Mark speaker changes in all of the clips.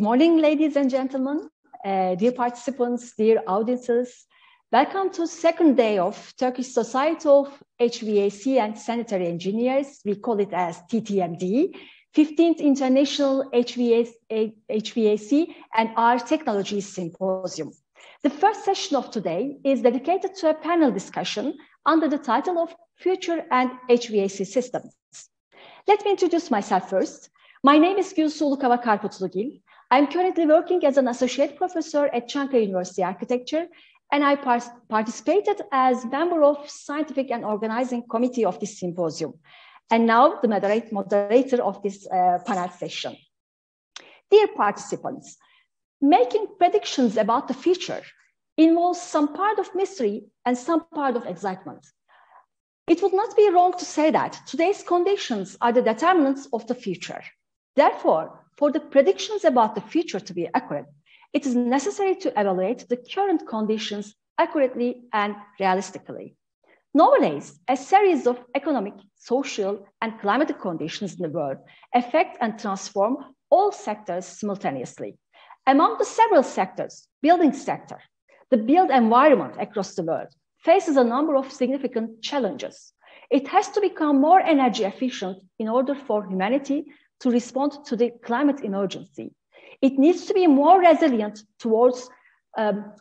Speaker 1: Good morning, ladies and gentlemen, uh, dear participants, dear audiences. Welcome to second day of Turkish Society of HVAC and Sanitary Engineers. We call it as TTMD, 15th International HVAC, HVAC and R Technology Symposium. The first session of today is dedicated to a panel discussion under the title of Future and HVAC Systems. Let me introduce myself first. My name is Gülsu Ulukavak. I'm currently working as an associate professor at Çankaya University Architecture, and I par participated as member of scientific and organizing committee of this symposium, and now the moderate, moderator of this uh, panel session. Dear participants, making predictions about the future involves some part of mystery and some part of excitement. It would not be wrong to say that today's conditions are the determinants of the future. Therefore, for the predictions about the future to be accurate, it is necessary to evaluate the current conditions accurately and realistically. Nowadays, a series of economic, social, and climatic conditions in the world affect and transform all sectors simultaneously. Among the several sectors, building sector, the built environment across the world faces a number of significant challenges. It has to become more energy efficient in order for humanity to respond to the climate emergency. It needs to be more resilient towards, um,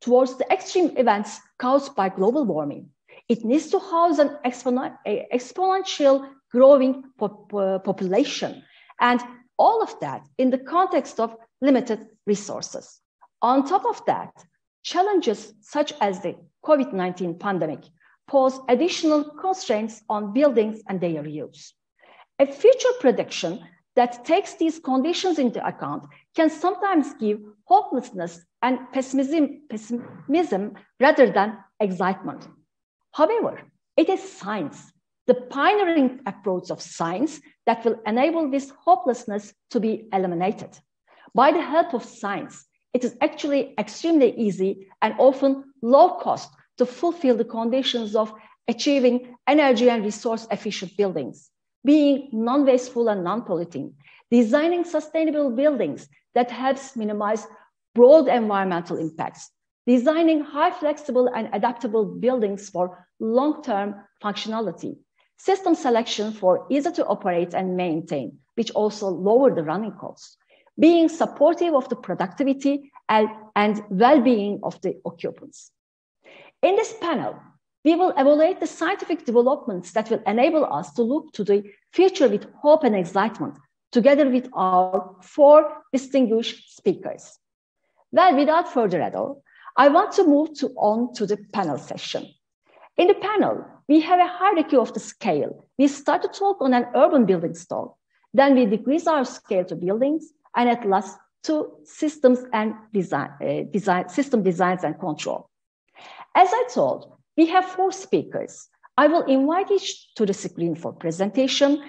Speaker 1: towards the extreme events caused by global warming. It needs to house an exponential growing pop population. And all of that in the context of limited resources. On top of that, challenges such as the COVID-19 pandemic pose additional constraints on buildings and their use. A future prediction that takes these conditions into account can sometimes give hopelessness and pessimism, pessimism rather than excitement. However, it is science, the pioneering approach of science that will enable this hopelessness to be eliminated. By the help of science, it is actually extremely easy and often low cost to fulfill the conditions of achieving energy and resource efficient buildings being non-wasteful and non-polluting, designing sustainable buildings that helps minimize broad environmental impacts, designing high flexible and adaptable buildings for long-term functionality, system selection for easy to operate and maintain, which also lower the running costs, being supportive of the productivity and, and well-being of the occupants. In this panel, we will evaluate the scientific developments that will enable us to look to the future with hope and excitement, together with our four distinguished speakers. Well, without further ado, I want to move to on to the panel session. In the panel, we have a hierarchy of the scale. We start to talk on an urban building stock, then we decrease our scale to buildings, and at last to systems and design, uh, design system designs and control. As I told, we have four speakers. I will invite each to the screen for presentation.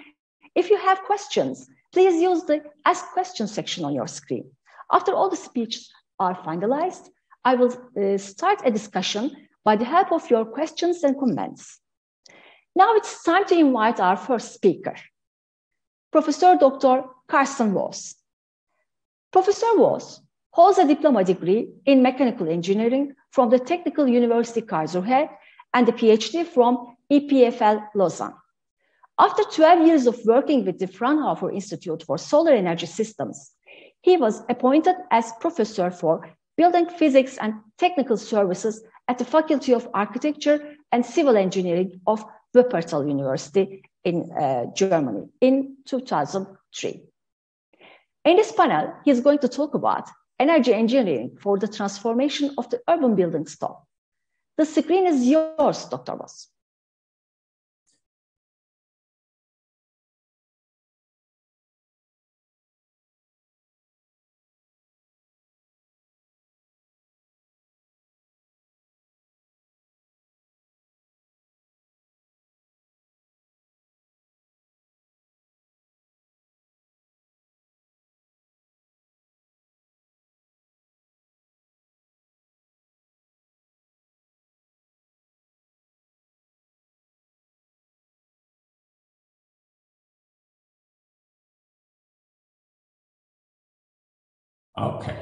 Speaker 1: If you have questions, please use the Ask Questions section on your screen. After all the speeches are finalized, I will uh, start a discussion by the help of your questions and comments. Now it's time to invite our first speaker, Professor Dr. Karsten Voss. Professor Woese holds a diploma degree in mechanical engineering from the Technical University Karlsruhe and a PhD from EPFL Lausanne. After 12 years of working with the Fraunhofer Institute for Solar Energy Systems, he was appointed as professor for building physics and technical services at the Faculty of Architecture and Civil Engineering of Wuppertal University in uh, Germany in 2003. In this panel, he's going to talk about energy engineering for the transformation of the urban building stock. The screen is yours, Dr. Voss.
Speaker 2: Okay.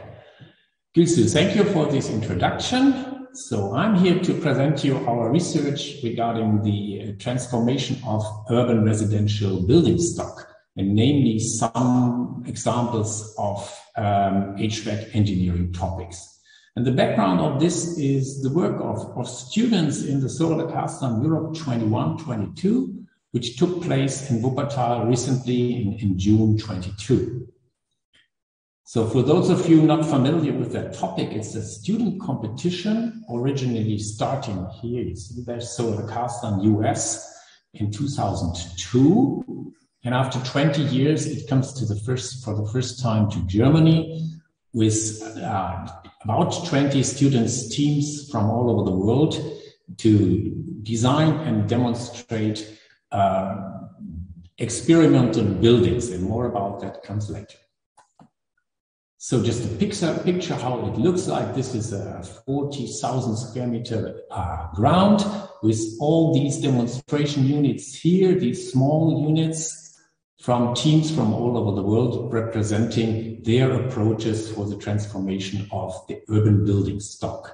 Speaker 2: Gülsu, thank you for this introduction. So I'm here to present you our research regarding the uh, transformation of urban residential building stock, and namely some examples of um, HVAC engineering topics. And the background of this is the work of, of students in the Solar Decathlon Europe 21-22, which took place in Wuppertal recently in, in June 22. So for those of you not familiar with that topic, it's a student competition originally starting here. You see there, Solar Decathlon US in 2002. And after 20 years, it comes to the first, for the first time to Germany with uh, about 20 students, teams from all over the world to design and demonstrate uh, experimental buildings. And more about that comes later. So just a picture, picture how it looks like. This is a 40,000 square meter uh, ground with all these demonstration units here, these small units from teams from all over the world representing their approaches for the transformation of the urban building stock.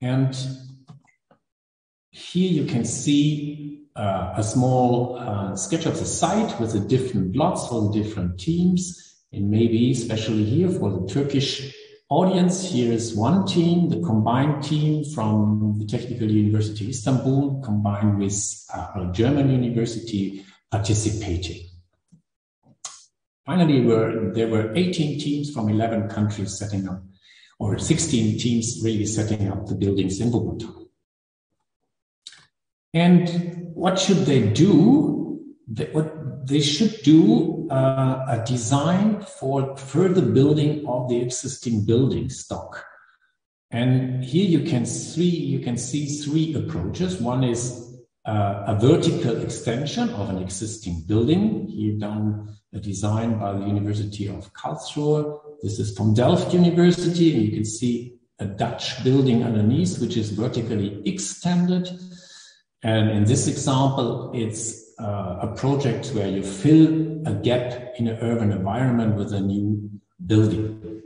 Speaker 2: And here you can see uh, a small uh, sketch of the site with the different lots for the different teams and maybe especially here for the Turkish audience, here is one team, the combined team from the Technical University Istanbul, combined with uh, a German university participating. Finally, were, there were 18 teams from 11 countries setting up, or 16 teams really setting up the buildings in Bogota. And what should they do? What they should do uh, a design for further building of the existing building stock. And here you can see you can see three approaches. One is uh, a vertical extension of an existing building. Here done a design by the University of Karlsruhe. This is from Delft University, and you can see a Dutch building underneath, which is vertically extended. And in this example, it's uh, a project where you fill a gap in an urban environment with a new building.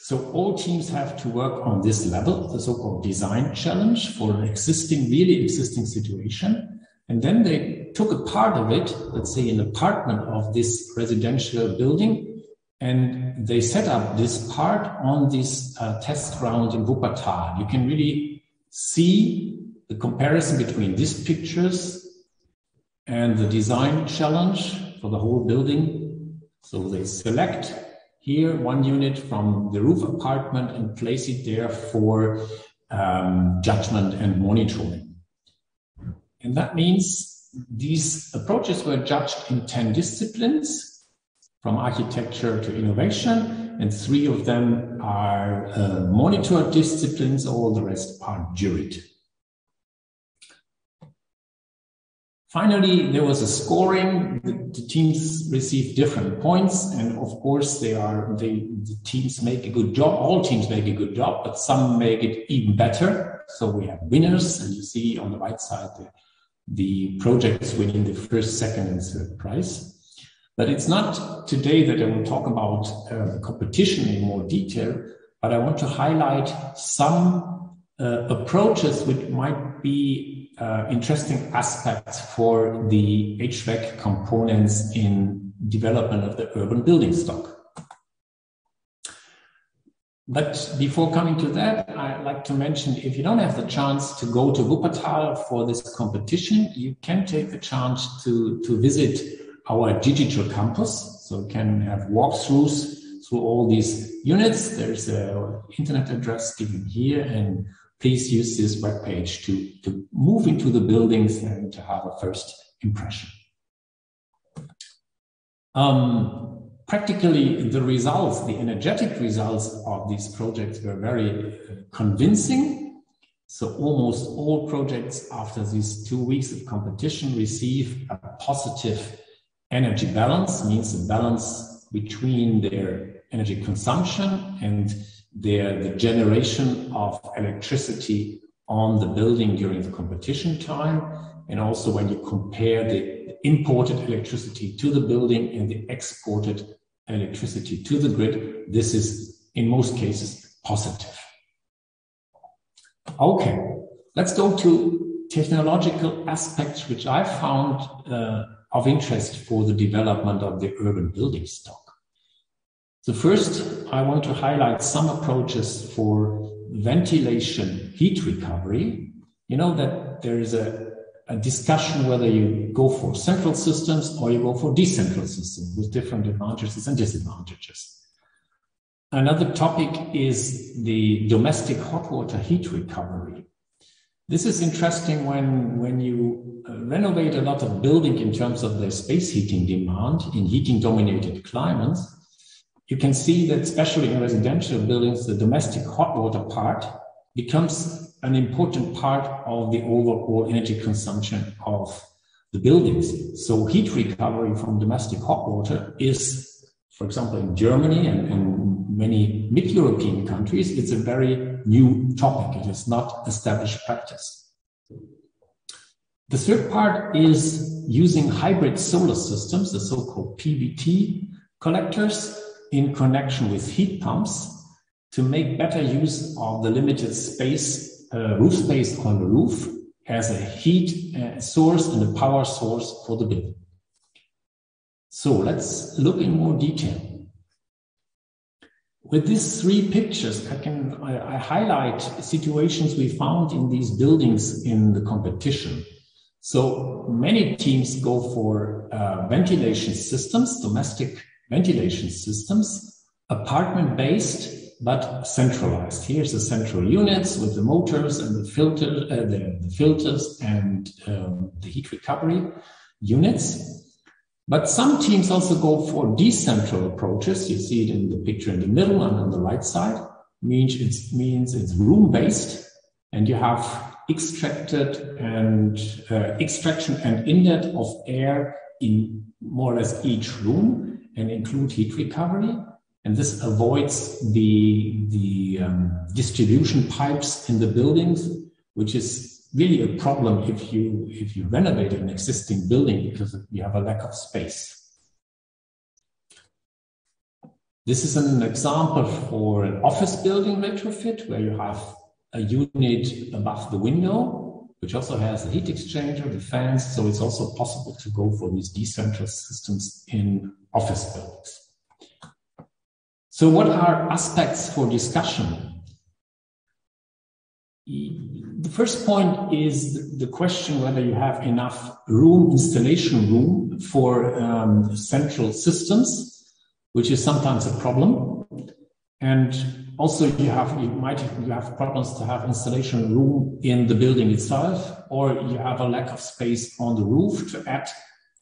Speaker 2: So all teams have to work on this level, the so-called design challenge for an existing, really existing situation. And then they took a part of it, let's say an apartment of this residential building, and they set up this part on this uh, test ground in Wuppertal. You can really see the comparison between these pictures and the design challenge for the whole building. So they select here one unit from the roof apartment and place it there for um, judgment and monitoring. And that means these approaches were judged in 10 disciplines from architecture to innovation, and three of them are uh, monitored disciplines, all the rest are juried. Finally, there was a scoring. The, the, teams received different points, and of course, they are they the teams make a good job. All teams make a good job, but some make it even better. So we have winners, and you see on the right side the, the projects winning the first, second, and third prize. But it's not today that I will talk about uh, competition in more detail, but I want to highlight some uh, approaches which might be uh, interesting aspects for the HVAC components in development of the urban building stock. But before coming to that, I'd like to mention if you don't have the chance to go to Wuppertal for this competition, you can take the chance to, to visit our digital campus. So you can have walkthroughs through all these units. There's an internet address given here and please use this web page to, to move into the buildings and to have a first impression. Um, practically, the results, the energetic results of these projects were very uh, convincing. So almost all projects after these two weeks of competition receive a positive energy balance, means a balance between their energy consumption and the, the generation of electricity on the building during the competition time. And also when you compare the imported electricity to the building and the exported electricity to the grid, this is in most cases positive. Okay, let's go to technological aspects which I found uh, of interest for the development of the urban building stock. So first, I want to highlight some approaches for ventilation heat recovery. You know that there is a, a discussion whether you go for central systems or you go for decentral systems with different advantages and disadvantages. Another topic is the domestic hot water heat recovery. This is interesting when, when you uh, renovate a lot of building in terms of the space heating demand in heating dominated climates. You can see that especially in residential buildings, the domestic hot water part becomes an important part of the overall energy consumption of the buildings. So heat recovery from domestic hot water is, for example, in Germany and, and many mid-European countries, it's a very new topic. It is not established practice. The third part is using hybrid solar systems, the so-called PVT collectors in connection with heat pumps to make better use of the limited space, uh, roof space on the roof as a heat uh, source and a power source for the building. So let's look in more detail with these three pictures, I can I, I, highlight situations we found in these buildings in the competition. So many teams go for uh, ventilation systems, domestic ventilation systems, apartment based but centralized. Here's the central units with the motors and the filter, uh, the, the, filters and um, the heat recovery units. But some teams also go for decentral approaches. You see it in the picture in the middle and on the right side. Means it's, means it's room based and you have extracted and uh, extraction and inlet of air in more or less each room and include heat recovery. And this avoids the, the um, distribution pipes in the buildings, which is really a problem if you if you renovate an existing building because you have a lack of space. This is an example for an office building retrofit where you have a unit above the window, which also has a heat exchanger, the fans. So it's also possible to go for these decentralized systems in office buildings. So what are aspects for discussion? The first point is the question whether you have enough room, installation room for um, central systems, which is sometimes a problem. And also you have, you might, you have problems to have installation room in the building itself, or you have a lack of space on the roof to add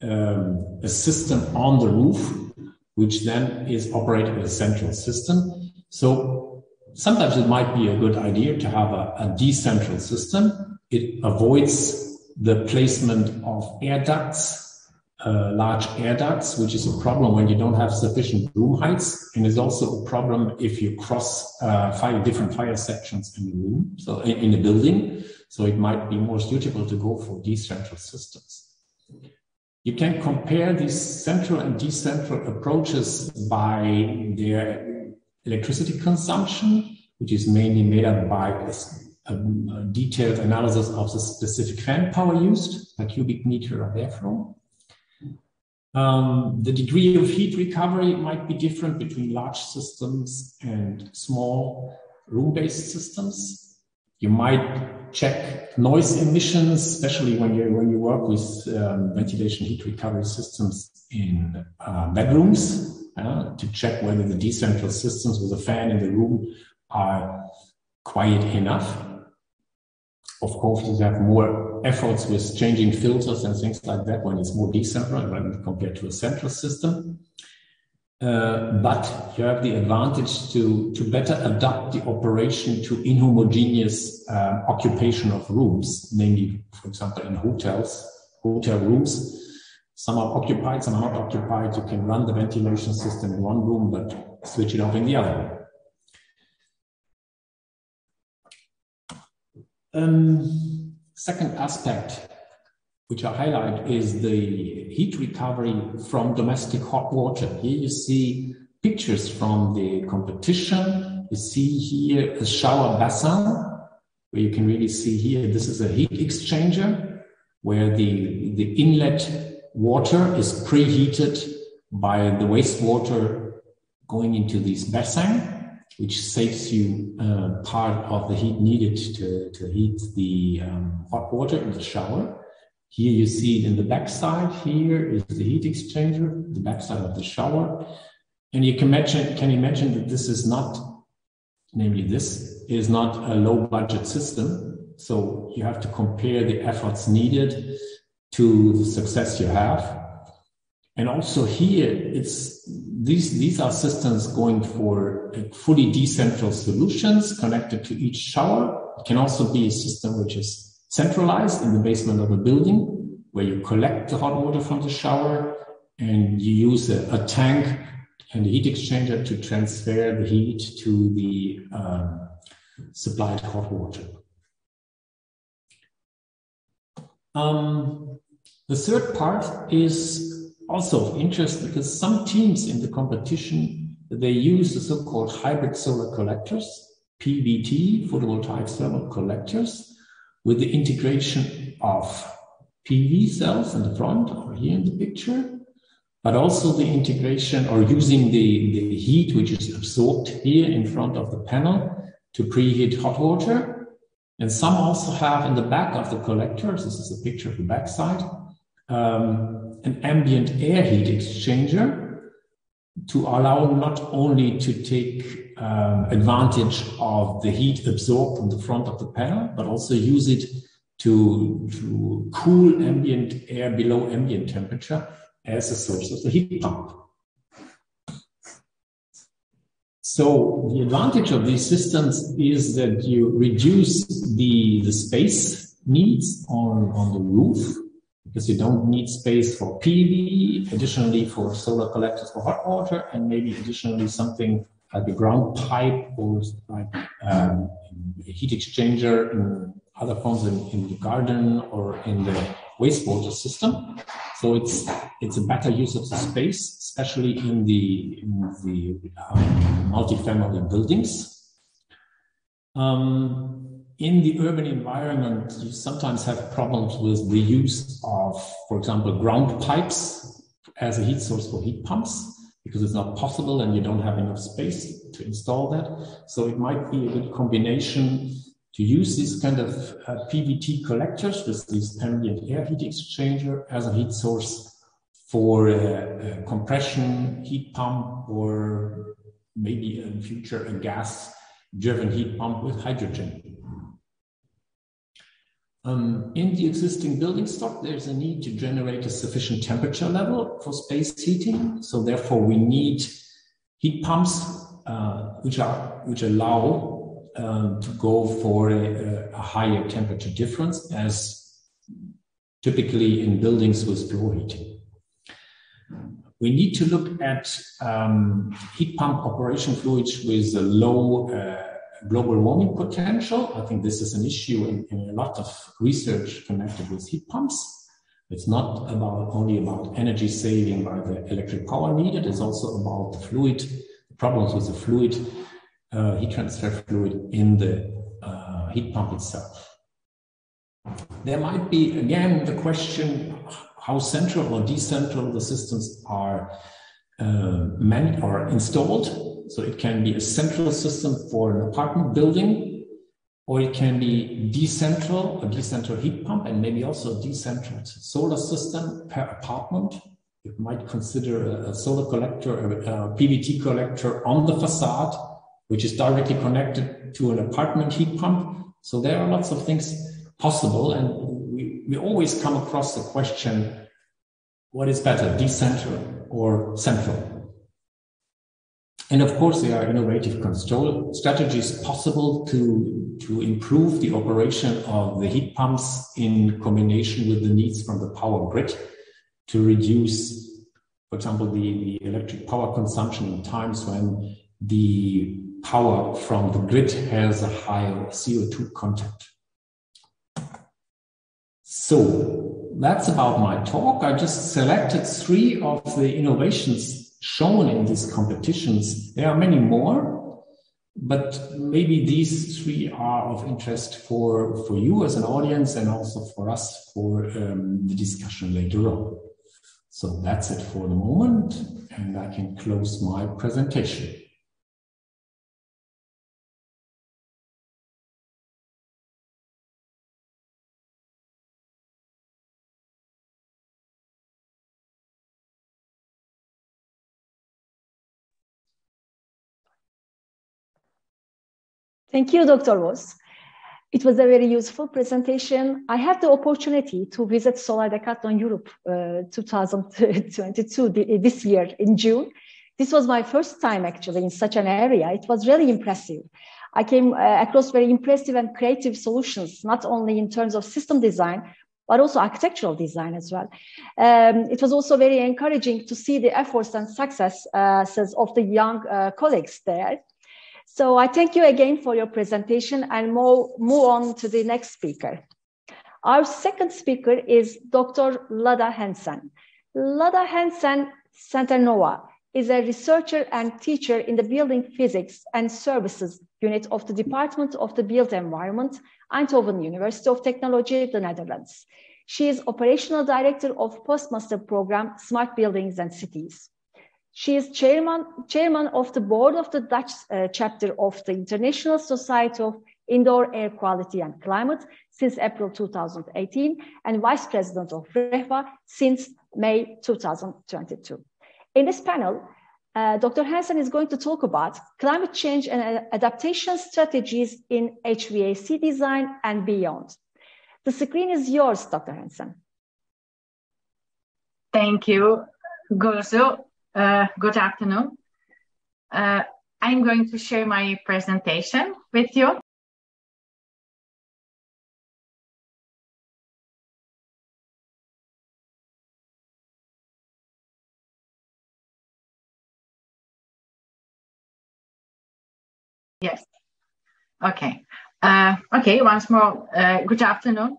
Speaker 2: um, a system on the roof, which then is operated as a central system. So sometimes it might be a good idea to have a, a decentral system. It avoids the placement of air ducts, uh, large air ducts, which is a problem when you don't have sufficient room heights, and is also a problem if you cross uh, five different fire sections in the room, so in, in a building. So it might be more suitable to go for decentral systems. You can compare these central and decentral approaches by their electricity consumption, which is mainly made up by a detailed analysis of the specific fan power used per cubic meter of airflow. Um, the degree of heat recovery might be different between large systems and small room-based systems. You might check noise emissions, especially when you when you work with um, ventilation heat recovery systems in uh, bedrooms uh, to check whether the decentral systems with a fan in the room are quiet enough. Of course, you have more efforts with changing filters and things like that when it's more decentral when compared to a central system. Uh, but you have the advantage to, to better adapt the operation to inhomogeneous uh, occupation of rooms, namely, for example, in hotels, hotel rooms some are occupied, some are not occupied. You can run the ventilation system in one room, but switch it off in the other. Um, second aspect which I highlight is the heat recovery from domestic hot water. Here you see pictures from the competition. You see here a shower basin, where you can really see here, this is a heat exchanger, where the, the inlet water is preheated by the wastewater going into this basin, which saves you uh, part of the heat needed to, to heat the um, hot water in the shower. Here you see it in the backside. Here is the heat exchanger, the backside of the shower. And you can imagine, can imagine that this is not, namely this is not a low budget system. So you have to compare the efforts needed to the success you have. And also here, it's these these are systems going for fully decentralized solutions connected to each shower. It can also be a system which is centralized in the basement of a building where you collect the hot water from the shower and you use a, a tank and the heat exchanger to transfer the heat to the um, supplied hot water. Um, the third part is also of interest because some teams in the competition they use the so-called hybrid solar collectors, PVT, photovoltaic thermal collectors, with the integration of PV cells in the front or here in the picture, but also the integration or using the, the heat which is absorbed here in front of the panel to preheat hot water. And some also have in the back of the collectors, this is a picture of the backside, um, an ambient air heat exchanger to allow not only to take um, advantage of the heat absorbed from the front of the panel, but also use it to, to cool ambient air below ambient temperature as a source of the heat pump. So the advantage of these systems is that you reduce the, the space needs on, on the roof because you don't need space for PV, additionally for solar collectors for hot water, and maybe additionally something like a ground pipe or like um, a heat exchanger in other forms in, in the garden or in the wastewater system. So it's it's a better use of the space, especially in the in the um, multifamily buildings. Um, in the urban environment, you sometimes have problems with the use of, for example, ground pipes as a heat source for heat pumps because it's not possible and you don't have enough space to install that. So it might be a good combination to use these kind of uh, PVT collectors with this ambient air heat exchanger as a heat source for uh, compression heat pump or maybe in future a gas driven heat pump with hydrogen. Um, in the existing building stock, there's a need to generate a sufficient temperature level for space heating. So therefore, we need heat pumps uh, which are which allow um, to go for a, a, higher temperature difference, as typically in buildings with floor heating. We need to look at um, heat pump operation fluids with a low uh, global warming potential. I think this is an issue in, in, a lot of research connected with heat pumps. It's not about only about energy saving by the electric power needed. It's also about the fluid problems with the fluid uh, heat transfer fluid in the uh, heat pump itself. There might be again the question how central or decentral the systems are uh, man- or installed so it can be a central system for an apartment building, or it can be decentral, a decentral heat pump, and maybe also a decentral solar system per apartment. You might consider a, solar collector, a, a PVT collector on the facade, which is directly connected to an apartment heat pump. So there are lots of things possible, and we, we always come across the question, what is better, decentral or central? And of course, there are innovative control strategies possible to, to improve the operation of the heat pumps in combination with the needs from the power grid to reduce, for example, the, the electric power consumption in times when the power from the grid has a higher CO2 content. So that's about my talk. I just selected three of the innovations shown in these competitions. There are many more, but maybe these three are of interest for, for you as an audience and also for us for um, the discussion later on. So that's it for the moment, and I can close my presentation.
Speaker 1: Thank you, Dr. Voss. It was a very useful presentation. I had the opportunity to visit Solar Decathlon Europe uh, 2022 this year in June. This was my first time actually in such an area. It was really impressive. I came uh, across very impressive and creative solutions, not only in terms of system design, but also architectural design as well. Um, it was also very encouraging to see the efforts and successes of the young uh, colleagues there. So I thank you again for your presentation and move, on to the next speaker. Our second speaker is Dr. Lada Hensen. Lada Hensen Centnerova is a researcher and teacher in the Building Physics and Services Unit of the Department of the Built Environment, Eindhoven University of Technology, the Netherlands. She is Operational Director of Postmaster Program Smart Buildings and Cities. She is chairman, chairman of the board of the Dutch uh, chapter of the International Society of Indoor Air Quality and Climate since April 2018 and vice president of REHVA since May 2022. In this panel, uh, Dr. Hensen is going to talk about climate change and adaptation strategies in HVAC design and beyond. The screen is yours, Dr. Hensen.
Speaker 3: Thank you, Gozo. Uh, good afternoon. Uh, I'm going to share my presentation with you. Yes. Okay. Uh, okay, once more, uh, good afternoon.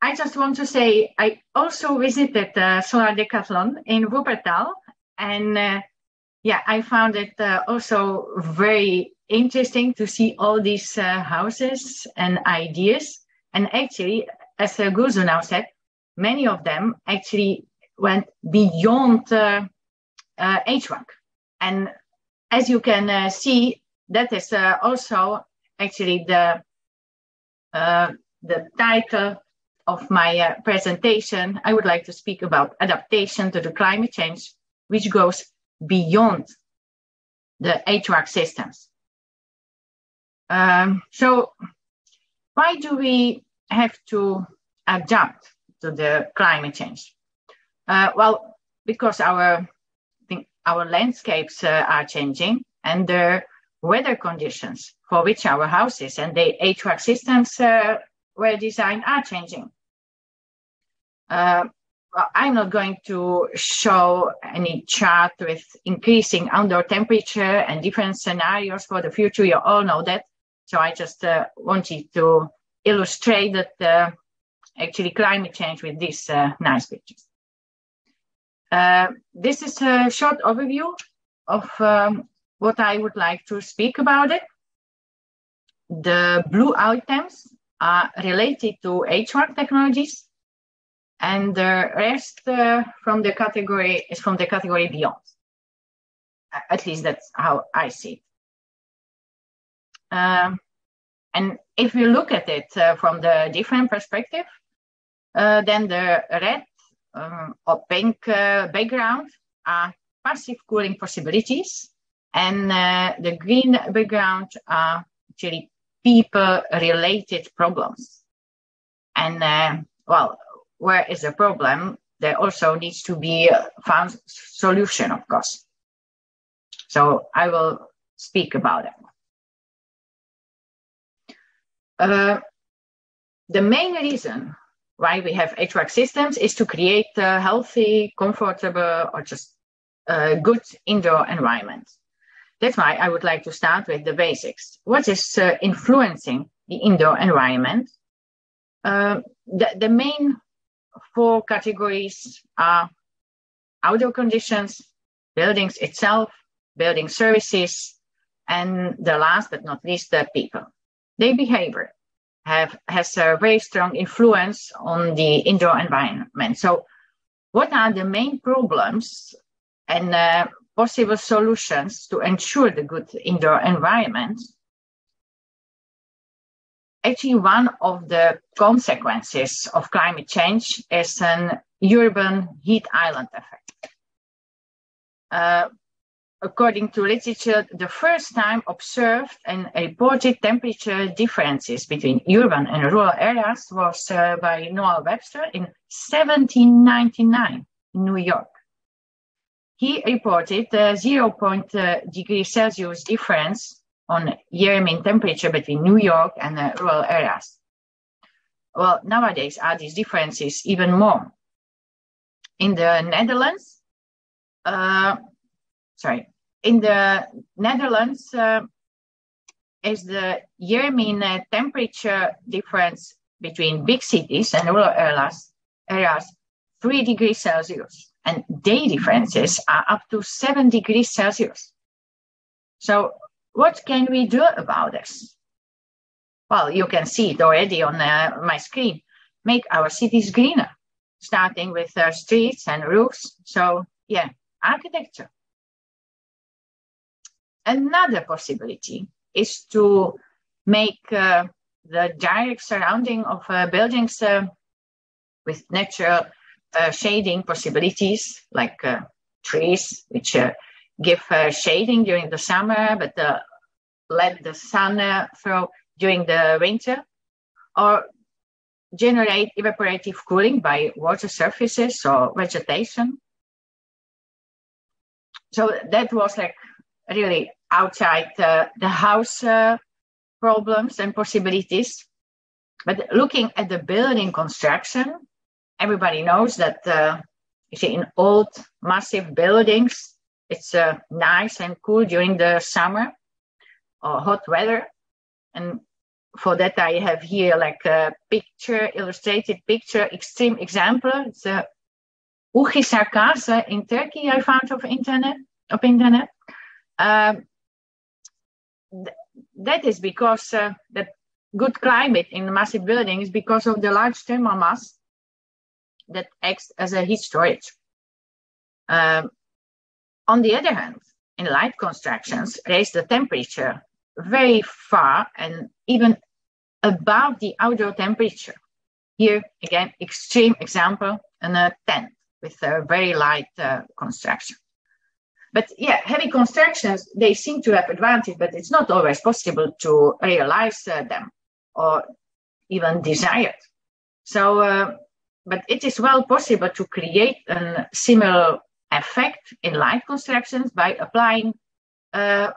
Speaker 3: I just want to say I also visited uh, Solar Decathlon in Wuppertal and uh, yeah, I found it uh, also very interesting to see all these uh, houses and ideas. And actually, as uh, Guzu now said, many of them actually went beyond uh, uh. And as you can uh, see, that is also actually the the title of my presentation. I would like to speak about adaptation to the climate change which goes beyond the HVAC systems. Um, so why do we have to adapt to the climate change? Uh, well, because our our landscapes uh, are changing and the weather conditions for which our houses and the HVAC systems uh, were designed are changing. Uh, I'm not going to show any chart with increasing outdoor temperature and different scenarios for the future. You all know that. So I just uh, wanted to illustrate that uh, actually climate change with these uh, nice pictures. Uh, this is a short overview of um, what I would like to speak about it. The blue items are related to HVAC technologies and the rest uh, from the category is from the category beyond. At least that's how I see it. Um, and if we look at it uh, from the different perspective, uh, then the red um, or pink background are passive cooling possibilities, and the green background are actually people-related problems. And uh, well, where is the problem, there also needs to be found solution, of course. So I will speak about it. Uh, the main reason why we have HVAC systems is to create a healthy, comfortable, or just a good indoor environment. That's why I would like to start with the basics. What is uh, influencing the indoor environment? Uh, the, the main four categories are outdoor conditions, buildings itself, building services, and the last but not least, the people. Their behavior have has a very strong influence on the indoor environment. So, what are the main problems and uh, possible solutions to ensure the good indoor environment? Actually, one of the consequences of climate change is an urban heat island effect. Uh, according to literature, the first time observed and reported temperature differences between urban and rural areas was uh, by Noah Webster in 1799 in New York. He reported a 0.0 uh, degree Celsius difference on year mean temperature between New York and uh, rural areas. Well, nowadays are these differences even more. In the Netherlands, uh, sorry, in the Netherlands uh, is the year mean uh, temperature difference between big cities and rural areas, areas three degrees Celsius, and day differences are up to seven degrees Celsius. So, what can we do about this? Well, you can see it already on uh, my screen. Make our cities greener, starting with uh, streets and roofs. So, yeah, architecture. Another possibility is to make uh, the direct surrounding of uh, buildings uh, with natural uh, shading possibilities, like trees, which give shading during the summer, but let the sun through during the winter, or generate evaporative cooling by water surfaces or vegetation. So that was like really outside uh, the house uh, problems and possibilities. But looking at the building construction, everybody knows that uh, you see in old massive buildings, it's uh, nice and cool during the summer or hot weather. And for that, I have here like a picture, illustrated picture, extreme example. It's a Uçhisar Castle in Turkey. I found of internet, of internet. Um, th- that is because uh, the good climate in the massive buildings because of the large thermal mass that acts as a heat storage. Um, on the other hand, in light constructions, raise the temperature very far and even above the outdoor temperature. Here, again, extreme example, in a tent with a very light uh, construction. But yeah, heavy constructions, they seem to have advantage, but it's not always possible to realize uh, them or even desired. So, uh, but it is well possible to create a similar effect in light constructions by applying uh,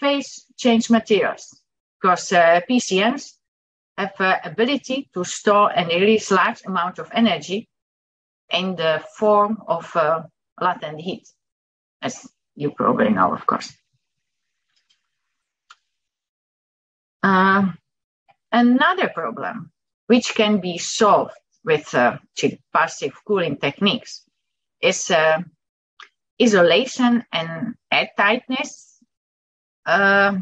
Speaker 3: phase change materials because uh, PCMs have the ability to store and release large amount of energy in the form of uh, latent heat as you probably know, of course. Uh, another problem, which can be solved with uh, passive cooling techniques, is uh, isolation and airtightness. Uh,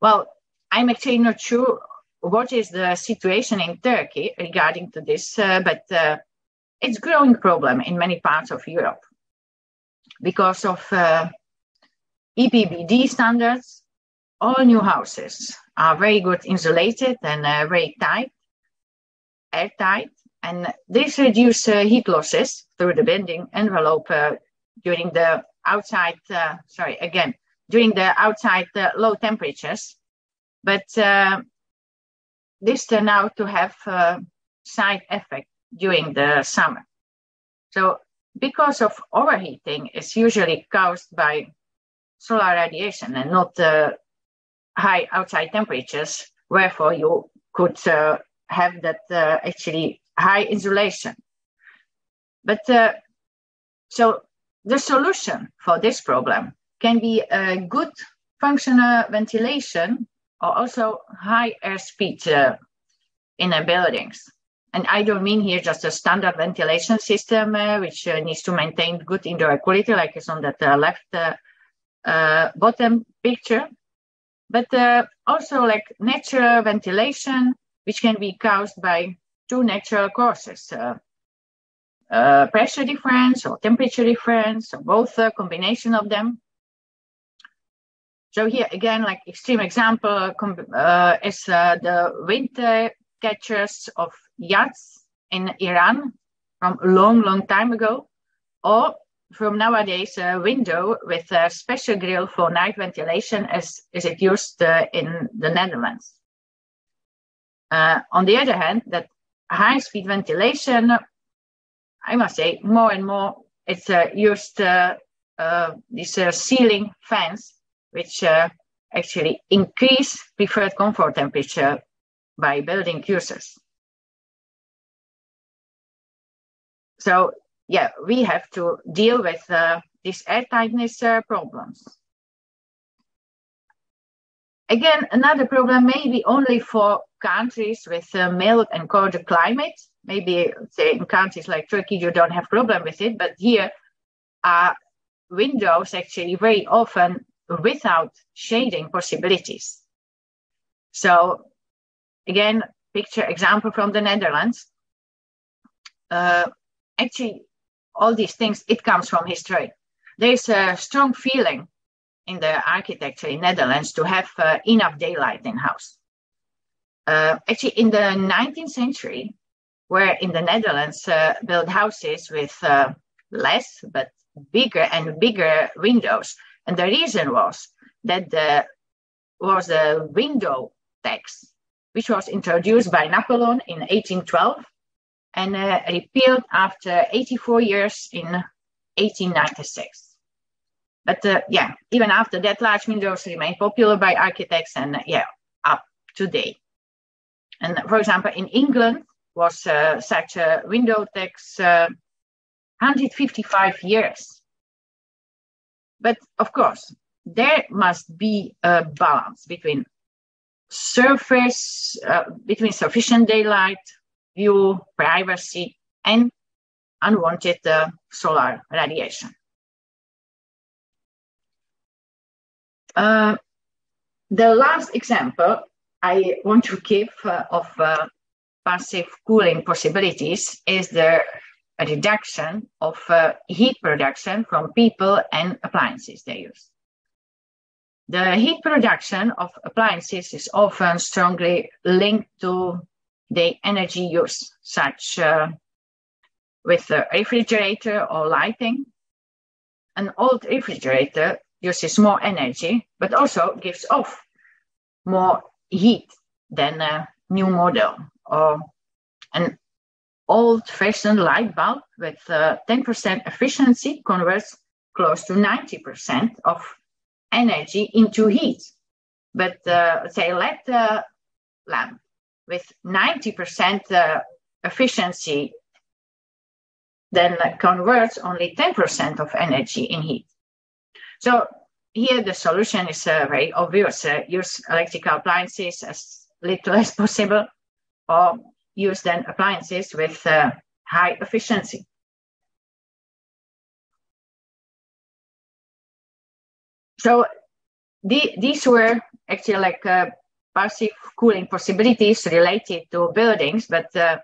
Speaker 3: well, I'm actually not sure what is the situation in Turkey regarding to this, uh, but uh, it's growing problem in many parts of Europe because of uh, EPBD standards, all new houses are very good insulated and uh, very tight, airtight, and this reduces heat losses through the bending envelope uh, during the outside, uh, sorry, again, during the outside uh, low temperatures. But this turned out to have side effect during the summer. So because of overheating is usually caused by solar radiation and not uh, high outside temperatures, wherefore you could uh, have that uh, actually high insulation. But uh, so the solution for this problem can be a good functional ventilation or also high airspeed uh, in the buildings. and I don't mean here just a standard ventilation system, uh, which uh, needs to maintain good indoor quality, like is on that uh, left uh, uh, bottom picture, but also like natural ventilation, which can be caused by two natural causes. Pressure difference or temperature difference, or both a combination of them. So here again, like extreme example uh, is uh, the wind catchers of Yazd in Iran from a long, long time ago, or from nowadays a window with a special grill for night ventilation as is it used uh, in the Netherlands. Uh, on the other hand, that high-speed ventilation, I must say, more and more it's uh, used uh, these ceiling fans which uh, actually increase preferred comfort temperature by building users. So yeah, we have to deal with uh, these air tightness uh, problems. Again, another problem maybe only for countries with a mild and colder climate. Maybe say in countries like Turkey, you don't have problem with it, but here are windows actually very often without shading possibilities. So again, picture example from the Netherlands. Uh, actually, all these things, it comes from history. There's a strong feeling in the architecture in Netherlands to have uh, enough daylight in house. Uh, actually, in the 19th century, where in the Netherlands uh, built houses with uh, less but bigger and bigger windows and the reason was that there was a window tax, which was introduced by Napoleon in 1812 and uh, repealed after 84 years in 1896. But uh, yeah, even after that, large windows remain popular by architects and yeah, up to date. And for example, in England was uh, such a window tax 155 uh, years but of course, there must be a balance between surface, uh, between sufficient daylight, view, privacy, and unwanted uh, solar radiation. Uh, the last example I want to give uh, of passive cooling possibilities is the reduction of uh, heat production from people and appliances they use. The heat production of appliances is often strongly linked to the energy use, such uh, with a refrigerator or lighting. An old refrigerator uses more energy, but also gives off more heat than a new model. Or an old-fashioned light bulb with uh, 10% efficiency converts close to 90% of energy into heat. But uh, say LED uh, lamp with 90% uh, efficiency then converts only 10% of energy in heat. So here the solution is uh, very obvious. Uh, use electrical appliances as little as possible or use then appliances with uh, high efficiency. So the, these were actually like uh, passive cooling possibilities related to buildings, but uh,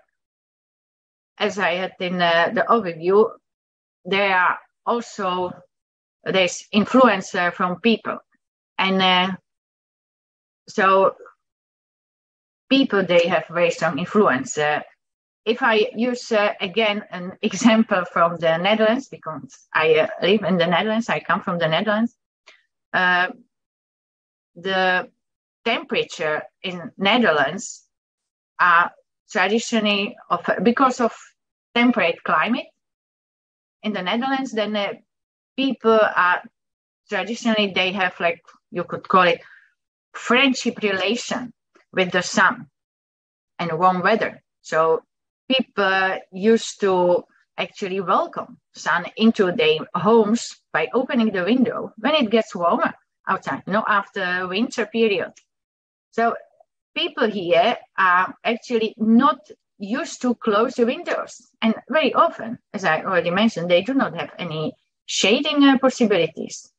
Speaker 3: as I had in uh, the overview, there are also there's influence from people, and uh, so people they have very strong influence. Uh, if I use uh, again an example from the Netherlands, because I uh, live in the Netherlands, I come from the Netherlands. Uh, the temperature in Netherlands are traditionally of because of temperate climate in the Netherlands. Then uh, people are traditionally they have like you could call it friendship relation with the sun and warm weather. So people used to actually welcome sun into their homes by opening the window when it gets warmer outside, you know, after winter period. So people here are actually not used to close the windows. And very often, as I already mentioned, they do not have any shading uh, possibilities.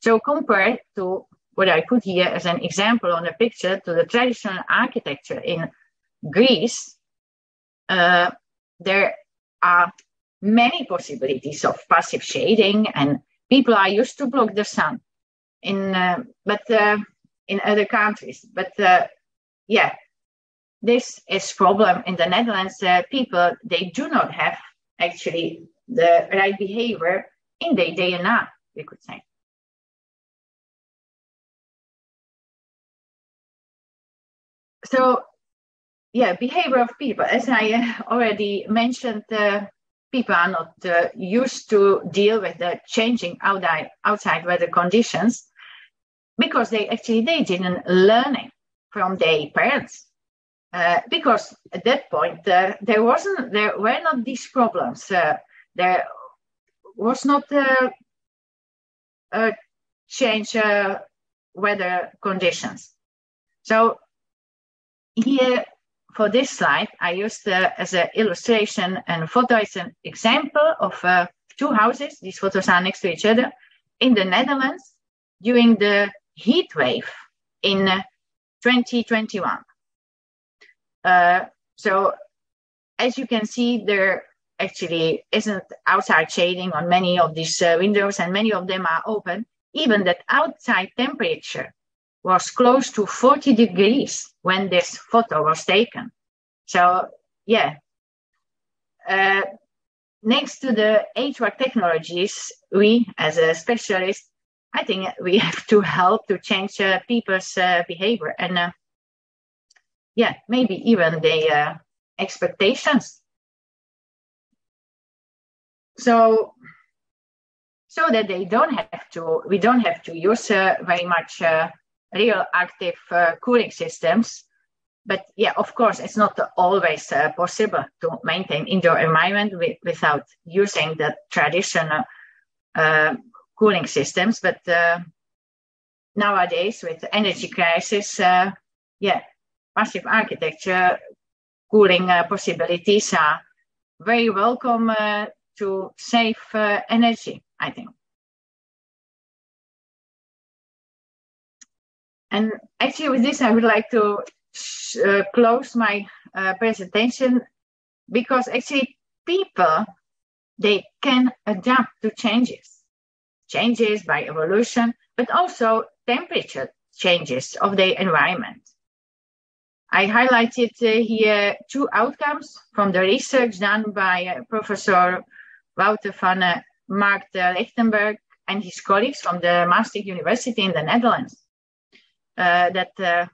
Speaker 3: So compared to what I put here as an example on a picture to the traditional architecture in Greece, uh, there are many possibilities of passive shading and people are used to block the sun in uh, but uh, in other countries. But uh, yeah this is problem in the netherlands. Uh, people they do not have actually the right behavior in their dna we could say so yeah behavior of people. As i uh, already mentioned uh, people are not uh, used to deal with the changing outside, outside weather conditions because they actually they didn't learn it from their parents. Uh, because at that point uh, there wasn't there were not these problems. Uh, there was not uh, a change uh, weather conditions. So here for this slide, I used uh, as an illustration and photo as an example of uh, two houses. These photos are next to each other in the Netherlands during the heat wave in uh, 2021. Uh, so as you can see, there actually isn't outside shading on many of these uh, windows and many of them are open. Even that outside temperature was close to 40 degrees when this photo was taken. So, yeah. Uh, next to the HVAC technologies, we as a specialist, I think we have to help to change uh, people's uh, behavior and, uh, yeah, maybe even their uh, expectations. So, so that they don't have to, we don't have to use uh, very much real active uh, cooling systems. But yeah, of course, it's not always uh, possible to maintain indoor environment with, without using the traditional uh, cooling systems. But uh, nowadays, with the energy crisis, uh, yeah, passive architecture cooling uh, possibilities are very welcome to save energy, I think. And actually, with this, I would like to uh, close my uh, presentation because actually, people they can adapt to changes, changes by evolution, but also temperature changes of the environment. I highlighted uh, here two outcomes from the research done by uh, Professor Wouter van uh, Marken Lichtenbelt and his colleagues from the Maastricht University in the Netherlands. Uh, that uh,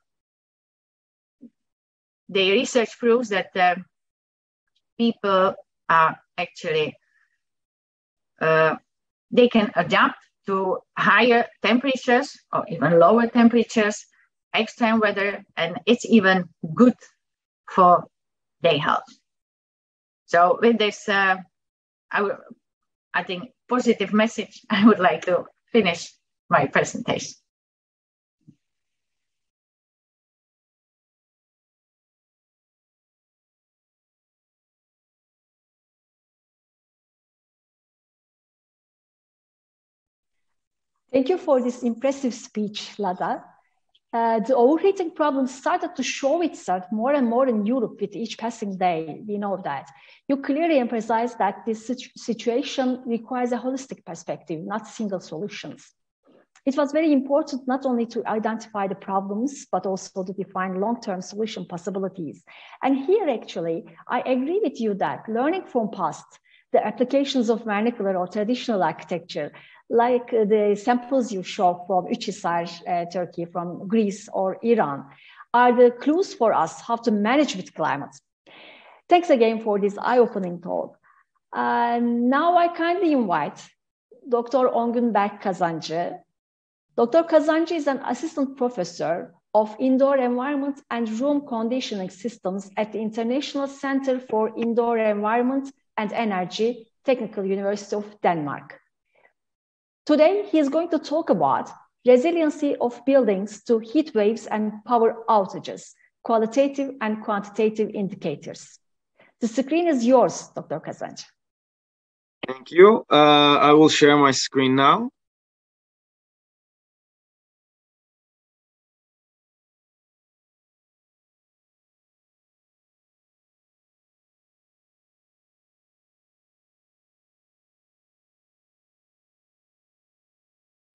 Speaker 3: the research proves that uh, people are actually they can adapt to higher temperatures or even lower temperatures, extreme weather, and it's even good for their health. So with this, uh, think, positive message, I would like to finish my presentation.
Speaker 1: Thank you for this impressive speech, Lada. Uh, the overheating problem started to show itself more and more in Europe with each passing day. We know that. You clearly emphasize that this situation requires a holistic perspective, not single solutions. It was very important not only to identify the problems, but also to define long-term solution possibilities. And here, actually, I agree with you that learning from past, the applications of vernacular or traditional architecture like the samples you show from Uçhisar, uh, Turkey, from Greece or Iran, are the clues for us how to manage with climate. Thanks again for this eye-opening talk. And now I kindly invite Dr. Ongun Berk Kazancı. Dr. Kazancı is an assistant professor of indoor environment and room conditioning systems at the International Center for Indoor Environment and Energy, Technical University of Denmark. Today, he is going to talk about resiliency of buildings to heat waves and power outages, qualitative and quantitative indicators. The screen is yours, Dr. Kazancı.
Speaker 4: Thank you. Uh, I will share my screen now.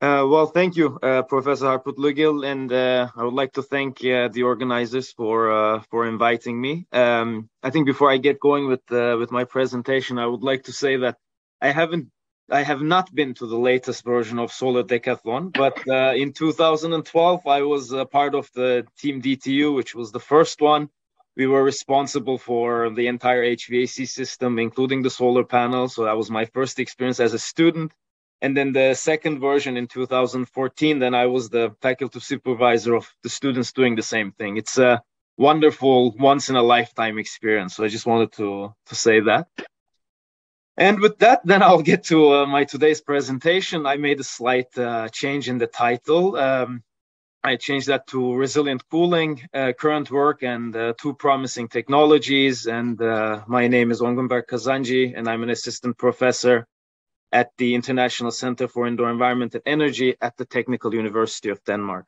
Speaker 4: Uh, well, thank you, uh, Professor Harput and uh, I would like to thank uh, the organizers for uh, for inviting me. Um, I think before I get going with uh, with my presentation, I would like to say that I haven't, I have not been to the latest version of Solar Decathlon, but in 2012 I was part of the Team DTU, which was the first one. We were responsible for the entire HVAC system, including the solar panel. So that was my first experience as a student and then the second version in 2014 then i was the faculty supervisor of the students doing the same thing. It's a wonderful once in a lifetime experience. So i just wanted to to say that. And with that then i'll get to uh, my today's presentation. I made a slight uh, change in the title. Um, i changed that to resilient cooling uh, current work and uh, two promising technologies. And uh, my name is Ongun Berk Kazancı and i'm an assistant professor at the International Center for Indoor Environment and Energy at the Technical University of Denmark.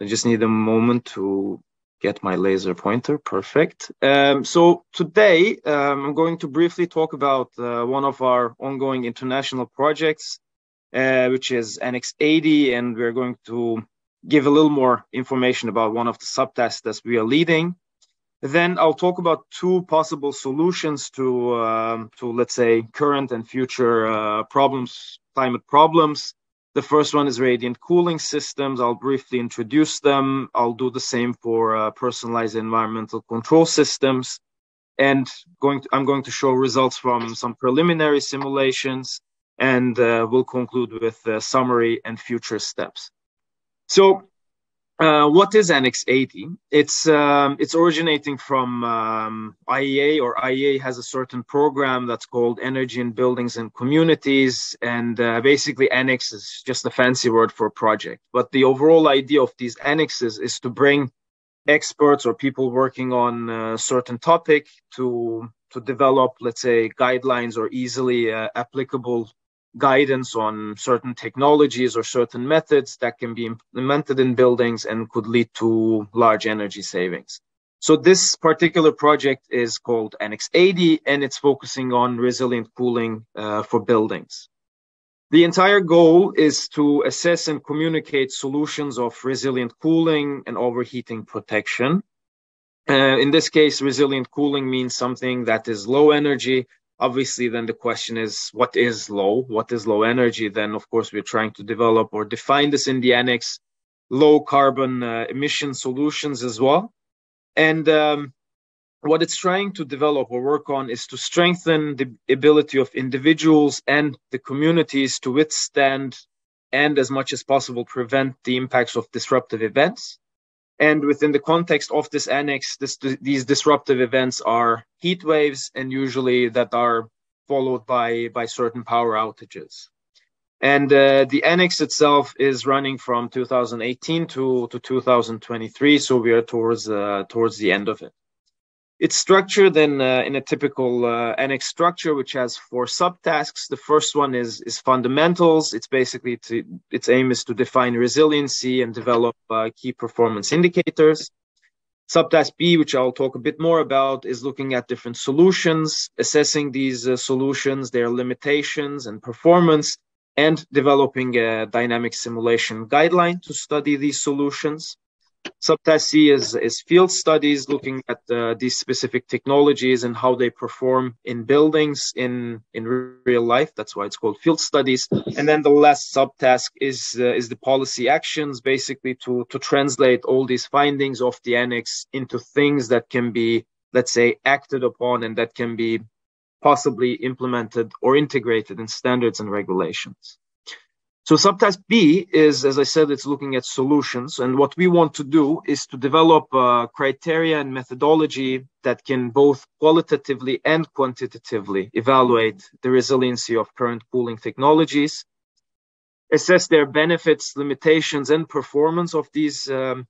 Speaker 4: I just need a moment to get my laser pointer. Perfect. Um, so today um, I'm going to briefly talk about uh, one of our ongoing international projects, uh, which is Annex 80, and we're going to give a little more information about one of the subtasks that we are leading. Then I'll talk about two possible solutions to, um, to let's say, current and future uh, problems, climate problems. The first one is radiant cooling systems. I'll briefly introduce them. I'll do the same for uh, personalized environmental control systems. And going to, I'm going to show results from some preliminary simulations, and uh, we'll conclude with a summary and future steps. So uh, what is Annex 80? It's um, it's originating from um, IEA, or IEA has a certain program that's called Energy in Buildings and Communities, and uh, basically Annex is just a fancy word for a project. But the overall idea of these annexes is to bring experts or people working on a certain topic to to develop, let's say, guidelines or easily uh, applicable guidance on certain technologies or certain methods that can be implemented in buildings and could lead to large energy savings. So this particular project is called Annex 80 and it's focusing on resilient cooling uh, for buildings. The entire goal is to assess and communicate solutions of resilient cooling and overheating protection. Uh, in this case, resilient cooling means something that is low energy, obviously then the question is what is low? What is low energy? Then of course we're trying to develop or define this in the annex low carbon uh, emission solutions as well. And um, what it's trying to develop or work on is to strengthen the ability of individuals and the communities to withstand and as much as possible prevent the impacts of disruptive events and within the context of this annex, this, these disruptive events are heat waves and usually that are followed by, by certain power outages. And uh, the annex itself is running from 2018 to, to 2023, so we are towards uh, towards the end of it. It's structured in, uh, in a typical uh, annex structure, which has four subtasks. The first one is, is fundamentals. It's basically to, its aim is to define resiliency and develop uh, key performance indicators. Subtask B, which I'll talk a bit more about, is looking at different solutions, assessing these uh, solutions, their limitations and performance, and developing a dynamic simulation guideline to study these solutions. Subtask C is, is field studies looking at uh, these specific technologies and how they perform in buildings in, in real life. That's why it's called field studies. And then the last subtask is, uh, is the policy actions, basically to, to translate all these findings of the annex into things that can be, let's say, acted upon and that can be possibly implemented or integrated in standards and regulations. So subtask B is, as I said, it's looking at solutions. And what we want to do is to develop criteria and methodology that can both qualitatively and quantitatively evaluate the resiliency of current cooling technologies, assess their benefits, limitations, and performance of these um,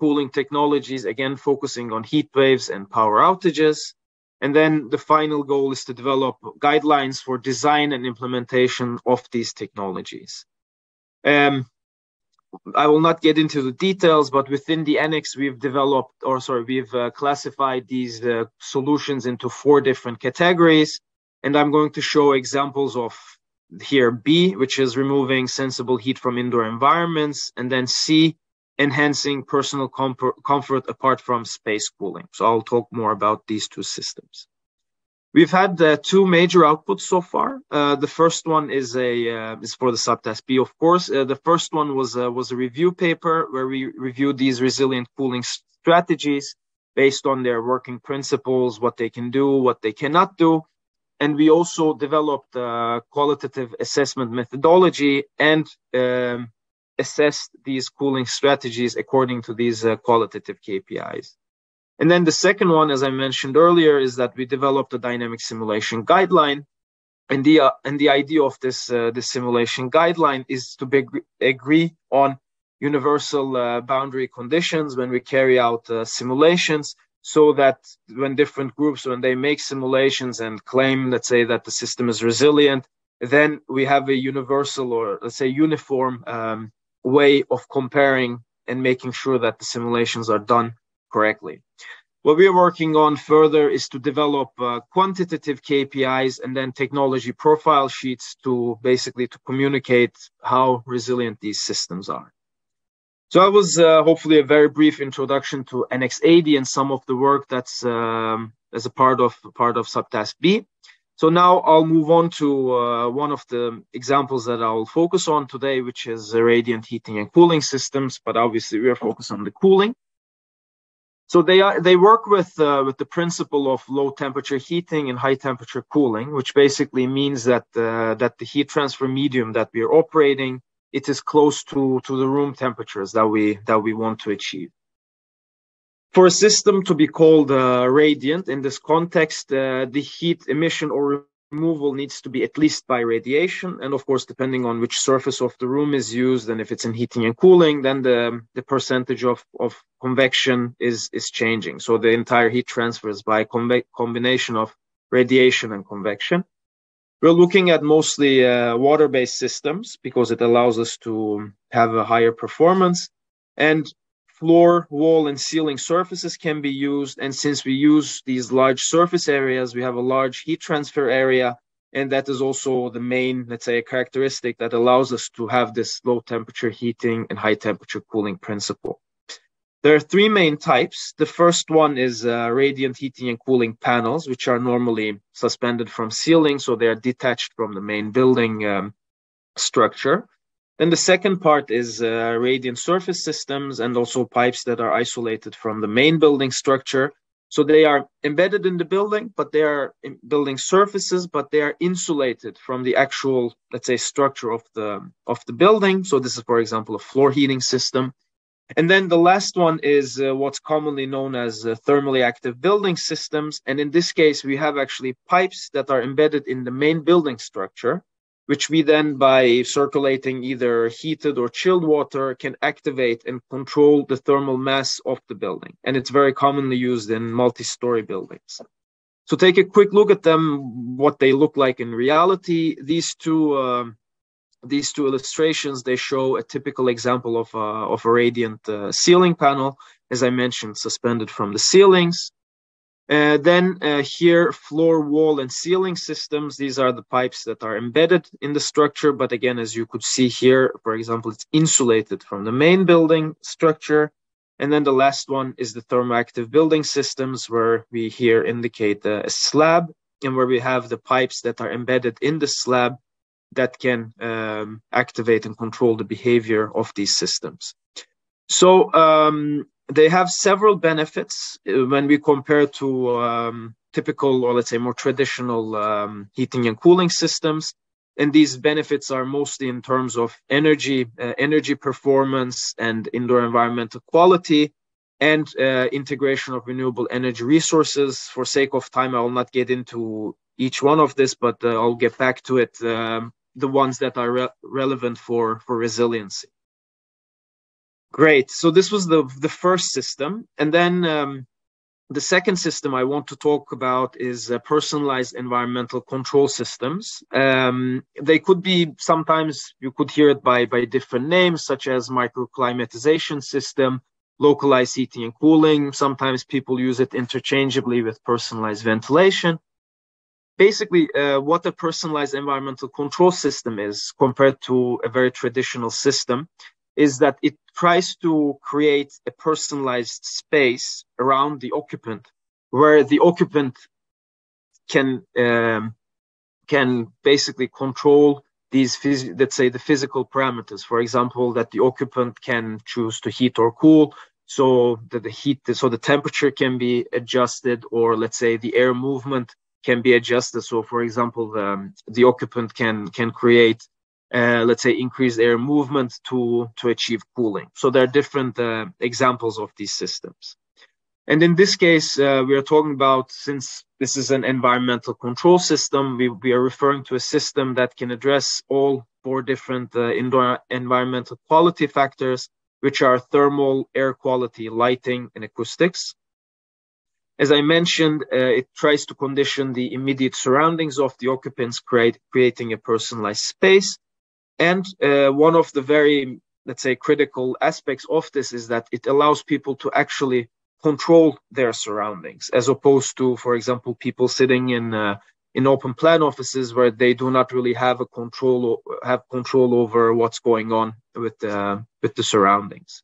Speaker 4: cooling technologies, again, focusing on heat waves and power outages, And then the final goal is to develop guidelines for design and implementation of these technologies. Um, I will not get into the details, but within the annex, we've developed, or sorry, we've uh, classified these uh, solutions into four different categories. And I'm going to show examples of here B, which is removing sensible heat from indoor environments, and then C, enhancing personal comfort apart from space cooling. So I'll talk more about these two systems. We've had uh, two major outputs so far. Uh, the first one is a uh, is for the subtask B, of course. Uh, the first one was uh, was a review paper where we reviewed these resilient cooling strategies based on their working principles, what they can do, what they cannot do, and we also developed a qualitative assessment methodology and um, assessed these cooling strategies according to these uh, qualitative KPIs. And then the second one, as I mentioned earlier, is that we developed a dynamic simulation guideline. And the, uh, and the idea of this, uh, this simulation guideline is to be, agree on universal uh, boundary conditions when we carry out uh, simulations so that when different groups, when they make simulations and claim, let's say, that the system is resilient, then we have a universal or let's say uniform um, way of comparing and making sure that the simulations are done correctly. What we're working on further is to develop uh, quantitative KPIs and then technology profile sheets to basically to communicate how resilient these systems are. So that was uh, hopefully a very brief introduction to Annex 80 and some of the work that's um, as a part of part of subtask B. So now I'll move on to uh, one of the examples that I'll focus on today, which is radiant heating and cooling systems. But obviously, we are focused on the cooling. So they are they work with uh, with the principle of low temperature heating and high temperature cooling, which basically means that uh, that the heat transfer medium that we are operating it is close to to the room temperatures that we that we want to achieve. For a system to be called uh, radiant in this context, uh, the heat emission or removal needs to be at least by radiation. And of course, depending on which surface of the room is used, and if it's in heating and cooling, then the, the percentage of, of convection is, is changing. So the entire heat transfer is by combination of radiation and convection. We're looking at mostly uh, water-based systems because it allows us to have a higher performance. And floor, wall, and ceiling surfaces can be used. And since we use these large surface areas, we have a large heat transfer area. And that is also the main, let's say, characteristic that allows us to have this low temperature heating and high temperature cooling principle. There are three main types. The first one is uh, radiant heating and cooling panels, which are normally suspended from ceiling, so they are detached from the main building um, structure. Then the second part is uh, radiant surface systems and also pipes that are isolated from the main building structure. So they are embedded in the building, but they are building surfaces, but they are insulated from the actual, let's say, structure of the of the building. So this is, for example, a floor heating system. And then the last one is uh, what's commonly known as uh, thermally active building systems. And in this case, we have actually pipes that are embedded in the main building structure which we then by circulating either heated or chilled water can activate and control the thermal mass of the building. And it's very commonly used in multi-story buildings. So take a quick look at them, what they look like in reality. These two, uh, these two illustrations, they show a typical example of, uh, of a radiant uh, ceiling panel, as I mentioned, suspended from the ceilings. Uh, then uh, here, floor, wall, and ceiling systems. These are the pipes that are embedded in the structure. But again, as you could see here, for example, it's insulated from the main building structure. And then the last one is the thermoactive building systems, where we here indicate a slab and where we have the pipes that are embedded in the slab that can um, activate and control the behavior of these systems. So um, they have several benefits uh, when we compare to um, typical or let's say more traditional um, heating and cooling systems. And these benefits are mostly in terms of energy uh, energy performance and indoor environmental quality and uh, integration of renewable energy resources. For sake of time i will not get into each one of this but uh, i'll get back to it um, the ones that are re- relevant for for resiliency Great. So this was the the first system, and then um, the second system I want to talk about is uh, personalized environmental control systems. Um, they could be sometimes you could hear it by by different names, such as microclimatization system, localized heating and cooling. Sometimes people use it interchangeably with personalized ventilation. Basically, uh, what a personalized environmental control system is compared to a very traditional system is that it tries to create a personalized space around the occupant where the occupant can um, can basically control these phys- let's say the physical parameters. For example that the occupant can choose to heat or cool so that the heat so the temperature can be adjusted or let's say the air movement can be adjusted. So for example um, the occupant can can create uh, let's say increased air movement to to achieve cooling. So there are different uh, examples of these systems. And in this case uh, we are talking about since this is an environmental control system we, we are referring to a system that can address all four different uh, indoor environmental quality factors which are thermal air quality lighting and acoustics. As I mentioned, uh, it tries to condition the immediate surroundings of the occupants, create, creating a personalized space. And uh, one of the very, let's say, critical aspects of this is that it allows people to actually control their surroundings, as opposed to, for example, people sitting in uh, in open plan offices where they do not really have a control have control over what's going on with uh, with the surroundings.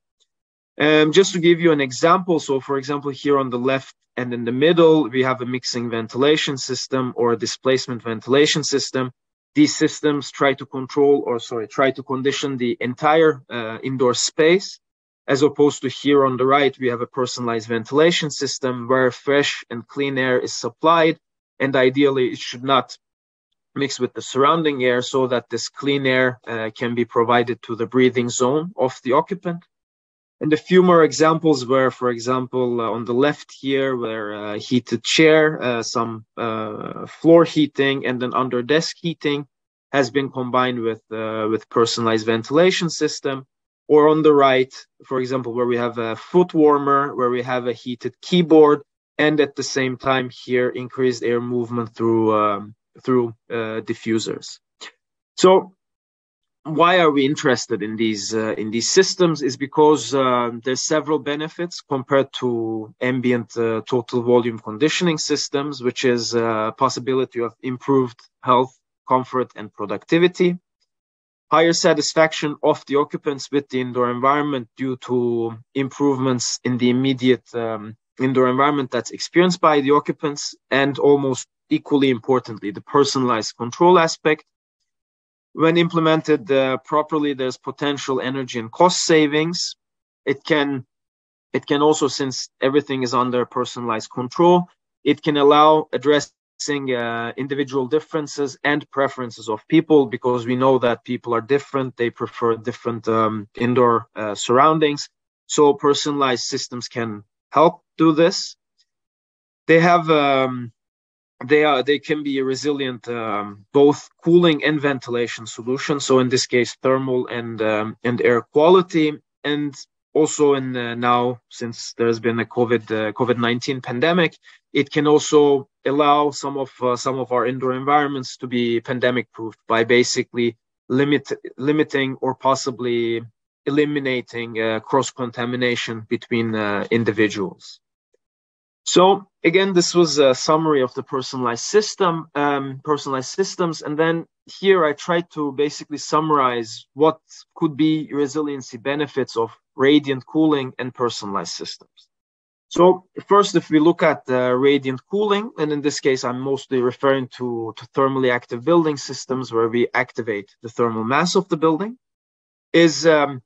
Speaker 4: Um, just to give you an example, so for example, here on the left and in the middle, we have a mixing ventilation system or a displacement ventilation system these systems try to control or sorry try to condition the entire uh, indoor space as opposed to here on the right we have a personalized ventilation system where fresh and clean air is supplied and ideally it should not mix with the surrounding air so that this clean air uh, can be provided to the breathing zone of the occupant and a few more examples where, for example, uh, on the left here, where uh, heated chair, uh, some uh, floor heating, and then under desk heating has been combined with uh, with personalized ventilation system. Or on the right, for example, where we have a foot warmer, where we have a heated keyboard, and at the same time here increased air movement through um, through uh, diffusers. So why are we interested in these uh, in these systems is because uh, there's several benefits compared to ambient uh, total volume conditioning systems which is a possibility of improved health comfort and productivity. Higher satisfaction of the occupants with the indoor environment due to improvements in the immediate um, indoor environment that's experienced by the occupants and almost equally importantly the personalized control aspect when implemented uh, properly, there's potential energy and cost savings. It can, it can also, since everything is under personalized control, it can allow addressing uh, individual differences and preferences of people because we know that people are different. They prefer different um, indoor uh, surroundings. So personalized systems can help do this. They have um, they are they can be a resilient um, both cooling and ventilation solution. So in this case, thermal and um, and air quality, and also in uh, now since there's been a COVID uh, COVID nineteen pandemic, it can also allow some of uh, some of our indoor environments to be pandemic proof by basically limit limiting or possibly eliminating uh, cross contamination between uh, individuals. So again, this was a summary of the personalized system, um, personalized systems, and then here I tried to basically summarize what could be resiliency benefits of radiant cooling and personalized systems. So first, if we look at uh, radiant cooling, and in this case, I'm mostly referring to, to thermally active building systems where we activate the thermal mass of the building, is um,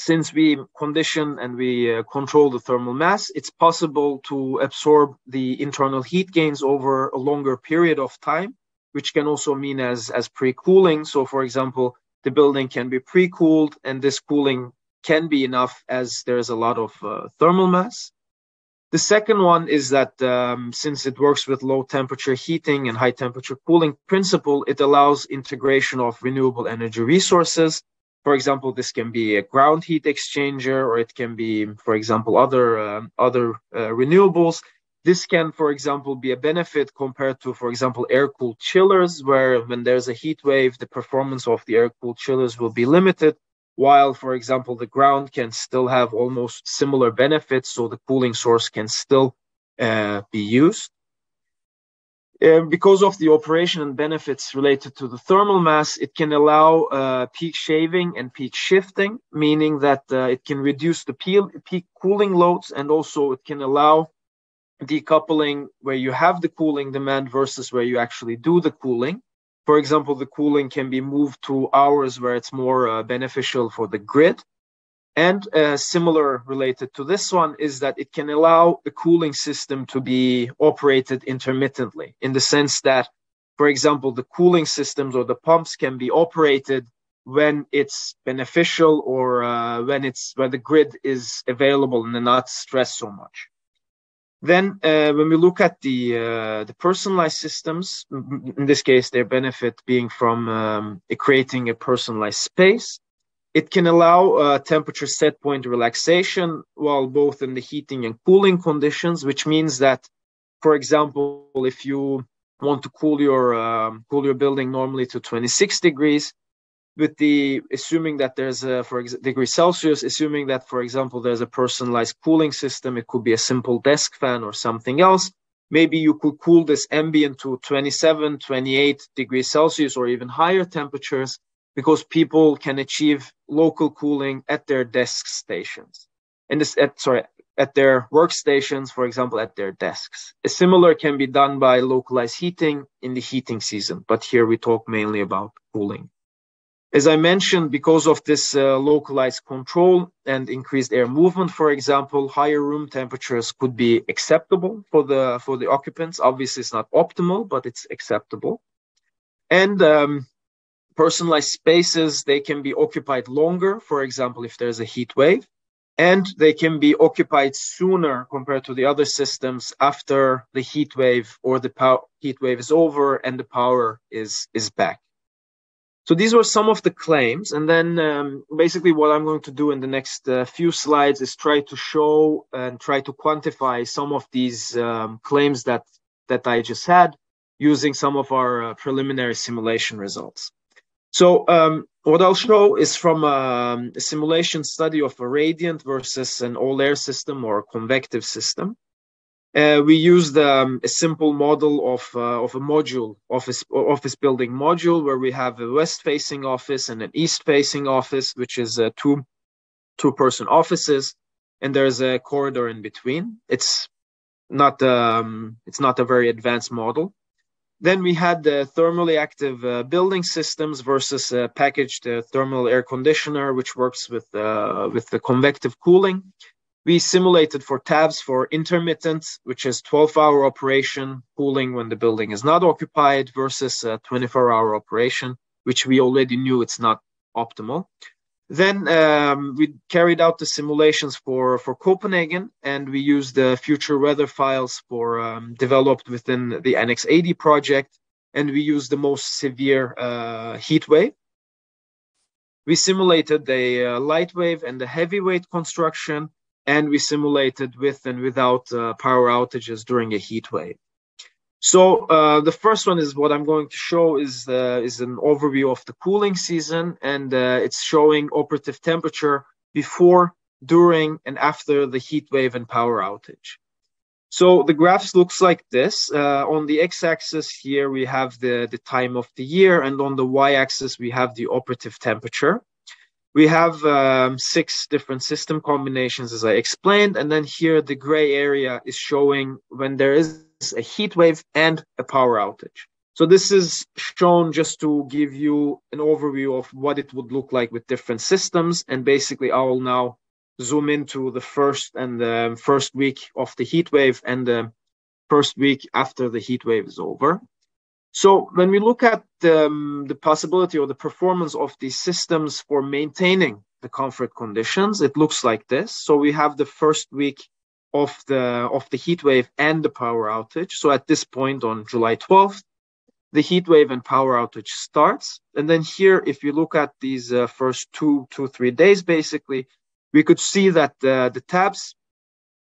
Speaker 4: since we condition and we uh, control the thermal mass, it's possible to absorb the internal heat gains over a longer period of time, which can also mean as, as pre-cooling. So for example, the building can be pre-cooled and this cooling can be enough as there's a lot of uh, thermal mass. The second one is that um, since it works with low temperature heating and high temperature cooling principle, it allows integration of renewable energy resources for example, this can be a ground heat exchanger, or it can be, for example, other uh, other uh, renewables this can, for example, be a benefit compared to, for example, air-cooled chillers, where when there's a heat wave, the performance of the air-cooled chillers will be limited, while, for example, the ground can still have almost similar benefits, so the cooling source can still uh, be used. Uh, because of the operation and benefits related to the thermal mass, it can allow uh, peak shaving and peak shifting, meaning that uh, it can reduce the peak cooling loads and also it can allow decoupling where you have the cooling demand versus where you actually do the cooling. For example, the cooling can be moved to hours where it's more uh, beneficial for the grid. And uh, similar related to this one is that it can allow the cooling system to be operated intermittently in the sense that, for example, the cooling systems or the pumps can be operated when it's beneficial or uh, when it's when the grid is available and not stressed so much. Then, uh, when we look at the uh, the personalized systems, in this case, their benefit being from um, creating a personalized space, it can allow uh, temperature set point relaxation while both in the heating and cooling conditions, which means that, for example, if you want to cool your um, cool your building normally to 26 degrees, with the assuming that there's a for ex- degree Celsius, assuming that for example there's a personalized cooling system, it could be a simple desk fan or something else. Maybe you could cool this ambient to 27, 28 degrees Celsius or even higher temperatures because people can achieve local cooling at their desk stations. And this at sorry at their workstations, for example, at their desks. A similar can be done by localized heating in the heating season, but here we talk mainly about cooling. As I mentioned, because of this uh, localized control and increased air movement, for example, higher room temperatures could be acceptable for the for the occupants. Obviously, it's not optimal, but it's acceptable. And um, personalized spaces they can be occupied longer. For example, if there's a heat wave, and they can be occupied sooner compared to the other systems after the heat wave or the heat wave is over and the power is is back. So these were some of the claims. And then um, basically what I'm going to do in the next uh, few slides is try to show and try to quantify some of these um, claims that, that I just had using some of our uh, preliminary simulation results. So um, what I'll show is from um, a simulation study of a radiant versus an all air system or a convective system. Uh, we used um, a simple model of uh, of a module office office building module where we have a west facing office and an east facing office, which is uh, two two person offices, and there's a corridor in between. It's not um, it's not a very advanced model. Then we had the thermally active uh, building systems versus a packaged uh, terminal air conditioner, which works with uh, with the convective cooling we simulated for TABS for intermittent, which is 12 hour operation, cooling when the building is not occupied versus a 24 hour operation, which we already knew it's not optimal. Then um, we carried out the simulations for, for Copenhagen and we used the future weather files for um, developed within the Annex 80 project. And we used the most severe uh, heat wave. We simulated the uh, lightweight and the heavyweight construction and we simulated with and without uh, power outages during a heat wave. So uh, the first one is what I'm going to show is uh, is an overview of the cooling season, and uh, it's showing operative temperature before, during, and after the heat wave and power outage. So the graphs looks like this. Uh, on the x-axis here we have the the time of the year, and on the y-axis we have the operative temperature. We have um, six different system combinations, as I explained, and then here the gray area is showing when there is a heat wave and a power outage. So this is shown just to give you an overview of what it would look like with different systems. And basically, I will now zoom into the first and the first week of the heat wave and the first week after the heat wave is over. So when we look at um, the possibility or the performance of these systems for maintaining the comfort conditions, it looks like this. So we have the first week of the of the heat wave and the power outage. So at this point on July 12th, the heat wave and power outage starts. And then here, if you look at these uh, first two, two, three days, basically, we could see that uh, the TABS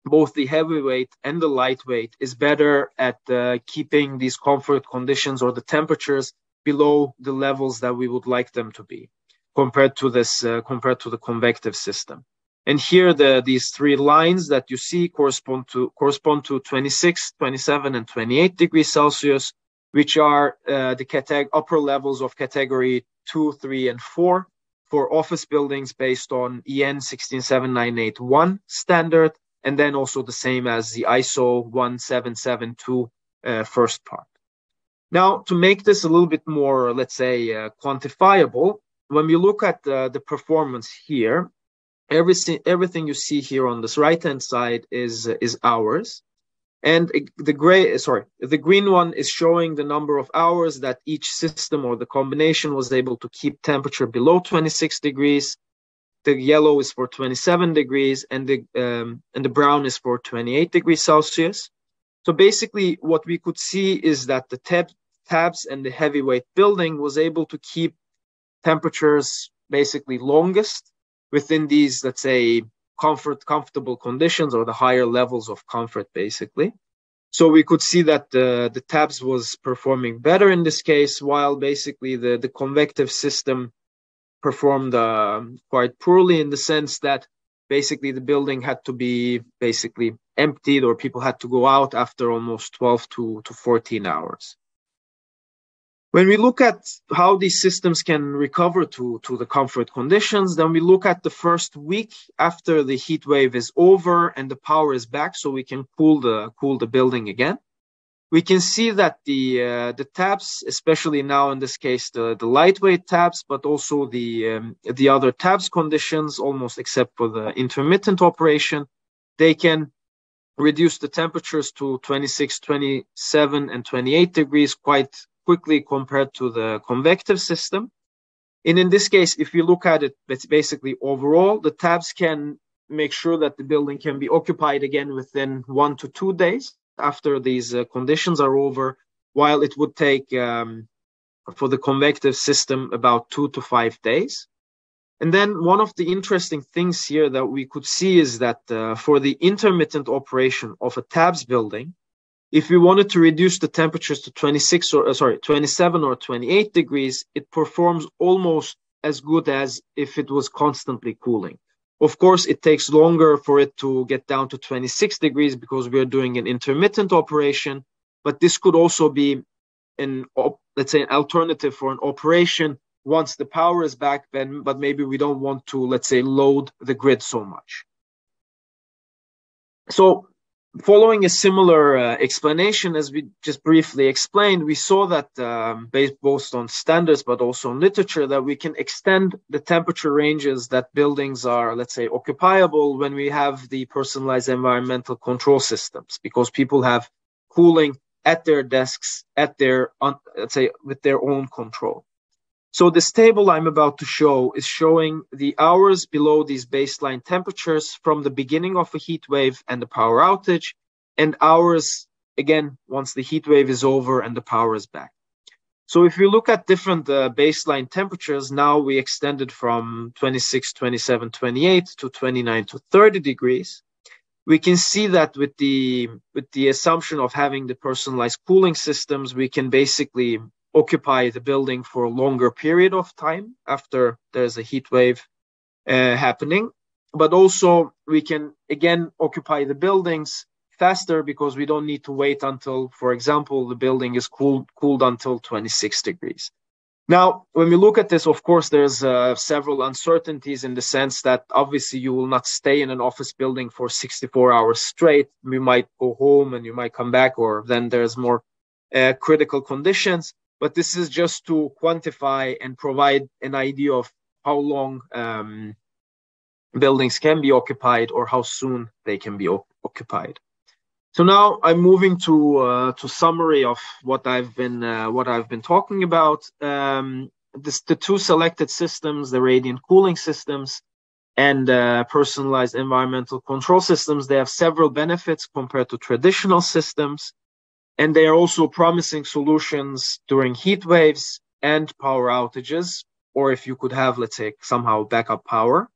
Speaker 4: both the heavyweight and the lightweight is better at uh, keeping these comfort conditions or the temperatures below the levels that we would like them to be compared to this uh, compared to the convective system. And here the these three lines that you see correspond to correspond to 26 27 and 28 degrees celsius which are uh, the categ- upper levels of category 2 3 and 4 for office buildings based on en 16791 standard and then also the same as the ISO 1772 uh, first part. Now, to make this a little bit more, let's say, uh, quantifiable, when we look at uh, the performance here, everything everything you see here on this right hand side is is hours, and the gray sorry the green one is showing the number of hours that each system or the combination was able to keep temperature below 26 degrees the yellow is for 27 degrees and the um, and the brown is for 28 degrees Celsius. So basically, what we could see is that the tab, tabs and the heavyweight building was able to keep temperatures basically longest within these, let's say, comfort comfortable conditions or the higher levels of comfort, basically. So we could see that the, the tabs was performing better in this case, while basically the, the convective system performed uh, quite poorly in the sense that basically the building had to be basically emptied or people had to go out after almost 12 to, to 14 hours. When we look at how these systems can recover to, to the comfort conditions, then we look at the first week after the heat wave is over and the power is back so we can cool the, cool the building again we can see that the uh, the tabs, especially now in this case the, the lightweight tabs, but also the um, the other tabs conditions, almost except for the intermittent operation, they can reduce the temperatures to 26, 27, and 28 degrees quite quickly compared to the convective system. And in this case, if you look at it, it's basically overall, the tabs can make sure that the building can be occupied again within one to two days after these uh, conditions are over, while it would take um, for the convective system about two to five days. And then one of the interesting things here that we could see is that uh, for the intermittent operation of a tabs building, if we wanted to reduce the temperatures to 26 or uh, sorry 27 or 28 degrees, it performs almost as good as if it was constantly cooling. Of course, it takes longer for it to get down to 26 degrees because we are doing an intermittent operation, but this could also be an, let's say, an alternative for an operation once the power is back, then, but maybe we don't want to, let's say, load the grid so much. So following a similar uh, explanation as we just briefly explained, we saw that um, based both on standards but also on literature that we can extend the temperature ranges that buildings are, let's say, occupiable when we have the personalized environmental control systems because people have cooling at their desks, at their, let's say, with their own control. So this table I'm about to show is showing the hours below these baseline temperatures from the beginning of a heat wave and the power outage, and hours again once the heat wave is over and the power is back. So if we look at different uh, baseline temperatures, now we extended from 26, 27, 28 to 29 to 30 degrees. We can see that with the with the assumption of having the personalized cooling systems, we can basically occupy the building for a longer period of time after there's a heat wave uh, happening. But also, we can again occupy the buildings faster because we don't need to wait until, for example, the building is cooled, cooled until 26 degrees. Now, when we look at this, of course, there's uh, several uncertainties in the sense that obviously you will not stay in an office building for 64 hours straight. You might go home and you might come back, or then there's more uh, critical conditions but this is just to quantify and provide an idea of how long um, buildings can be occupied or how soon they can be occupied. So now I'm moving to uh, to summary of what I've been uh, what I've been talking about. Um, this, the two selected systems, the radiant cooling systems and uh, personalized environmental control systems, they have several benefits compared to traditional systems and they are also promising solutions during heat waves and power outages, or if you could have, let's say, somehow backup power.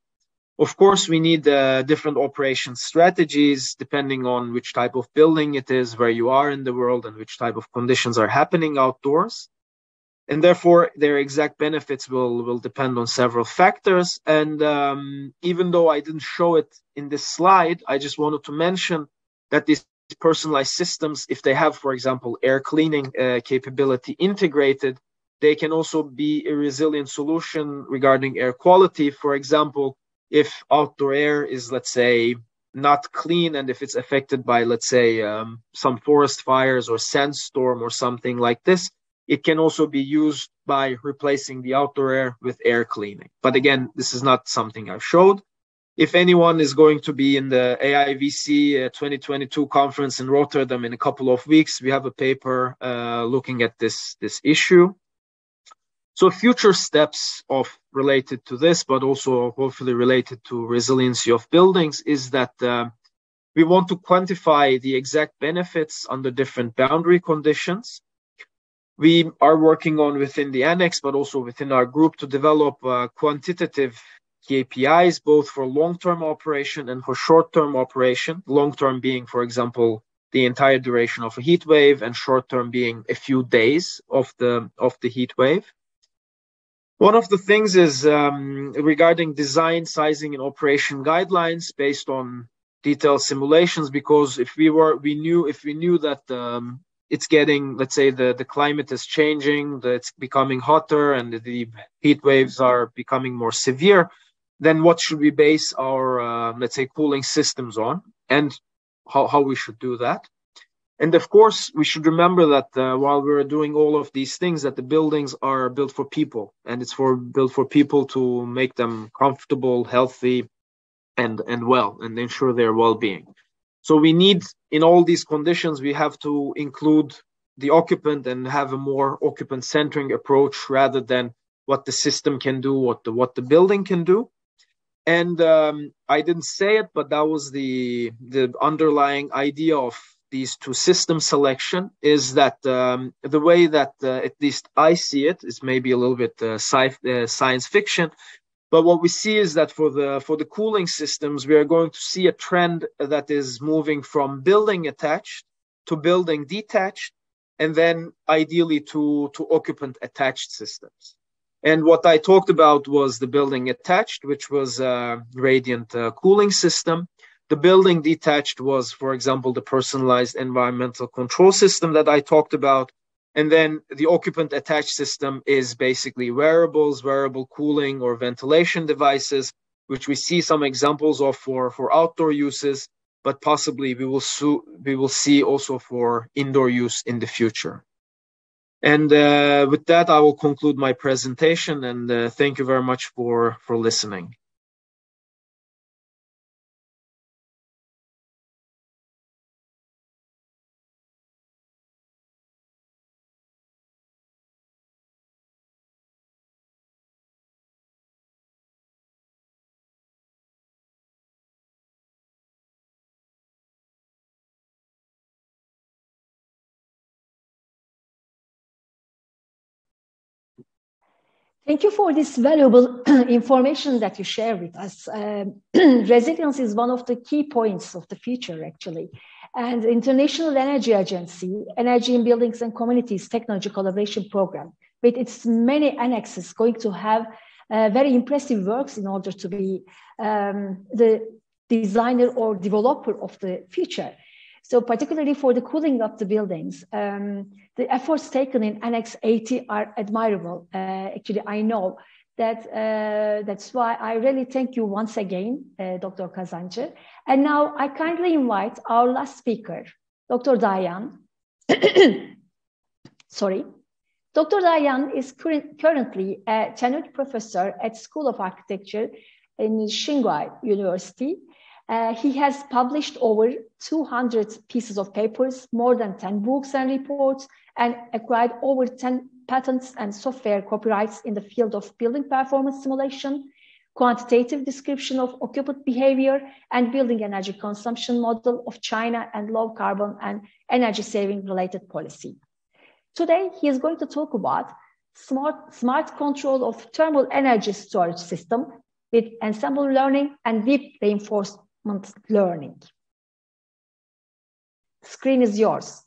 Speaker 4: Of course, we need uh, different operation strategies depending on which type of building it is, where you are in the world, and which type of conditions are happening outdoors. And therefore, their exact benefits will, will depend on several factors. And um, even though I didn't show it in this slide, I just wanted to mention that these personalized systems, if they have, for example, air cleaning uh, capability integrated, they can also be a resilient solution regarding air quality. For example, if outdoor air is, let's say, not clean and if it's affected by, let's say, um, some forest fires or sandstorm or something like this, it can also be used by replacing the outdoor air with air cleaning. But again, this is not something I've showed. If anyone is going to be in the AIVC uh, 2022 conference in Rotterdam in a couple of weeks, we have a paper uh, looking at this, this issue. So future steps of related to this, but also hopefully related to resiliency of buildings is that uh, we want to quantify the exact benefits under different boundary conditions. We are working on within the annex, but also within our group to develop uh, quantitative KPIs, both for long-term operation and for short-term operation. Long-term being, for example, the entire duration of a heat wave and short-term being a few days of the, of the heat wave. One of the things is um, regarding design, sizing, and operation guidelines based on detailed simulations. Because if we were, we knew if we knew that um, it's getting, let's say, the the climate is changing, that it's becoming hotter, and the heat waves are becoming more severe, then what should we base our, uh, let's say, cooling systems on, and how how we should do that? And of course, we should remember that uh, while we're doing all of these things, that the buildings are built for people, and it's for built for people to make them comfortable, healthy, and and well, and ensure their well-being. So we need, in all these conditions, we have to include the occupant and have a more occupant-centering approach rather than what the system can do, what the what the building can do. And um, I didn't say it, but that was the the underlying idea of these two system selection is that um, the way that uh, at least I see it is maybe a little bit uh, sci- uh, science fiction, but what we see is that for the for the cooling systems, we are going to see a trend that is moving from building attached to building detached, and then ideally to to occupant attached systems. And what I talked about was the building attached, which was a radiant uh, cooling system the building detached was, for example, the personalized environmental control system that I talked about. And then the occupant attached system is basically wearables, wearable cooling or ventilation devices, which we see some examples of for, for outdoor uses, but possibly we will, we will see also for indoor use in the future. And uh, with that, I will conclude my presentation and uh, thank you very much for, for listening.
Speaker 1: Thank you for this valuable information that you share with us. Um, resilience is one of the key points of the future, actually. And International Energy Agency, Energy in Buildings and Communities Technology Collaboration Program, with its many annexes, going to have uh, very impressive works in order to be um, the designer or developer of the future. So particularly for the cooling of the buildings, um, the efforts taken in Annex 80 are admirable. Uh, actually, I know that uh, that's why I really thank you once again, uh, Dr. Kazancı. And now I kindly invite our last speaker, Dr. Dayan. Sorry. Dr. Dayan is currently a tenured professor at School of Architecture in Tsinghua University uh, he has published over 200 pieces of papers, more than 10 books and reports, and acquired over 10 patents and software copyrights in the field of building performance simulation, quantitative description of occupant behavior, and building energy consumption model of China and low carbon and energy saving related policy. Today, he is going to talk about smart, smart control of thermal energy storage system with ensemble learning and deep reinforcement learning. Screen is yours.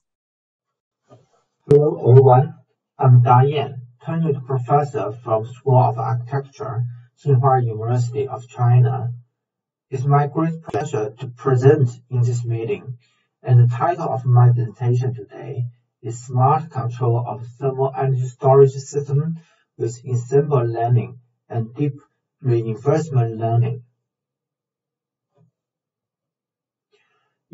Speaker 5: Hello everyone, I'm Dayan, tenured professor from School of Architecture, Tsinghua University of China. It's my great pleasure to present in this meeting, and the title of my presentation today is Smart Control of Thermal Energy Storage System with Ensemble Learning and Deep Reinforcement Learning.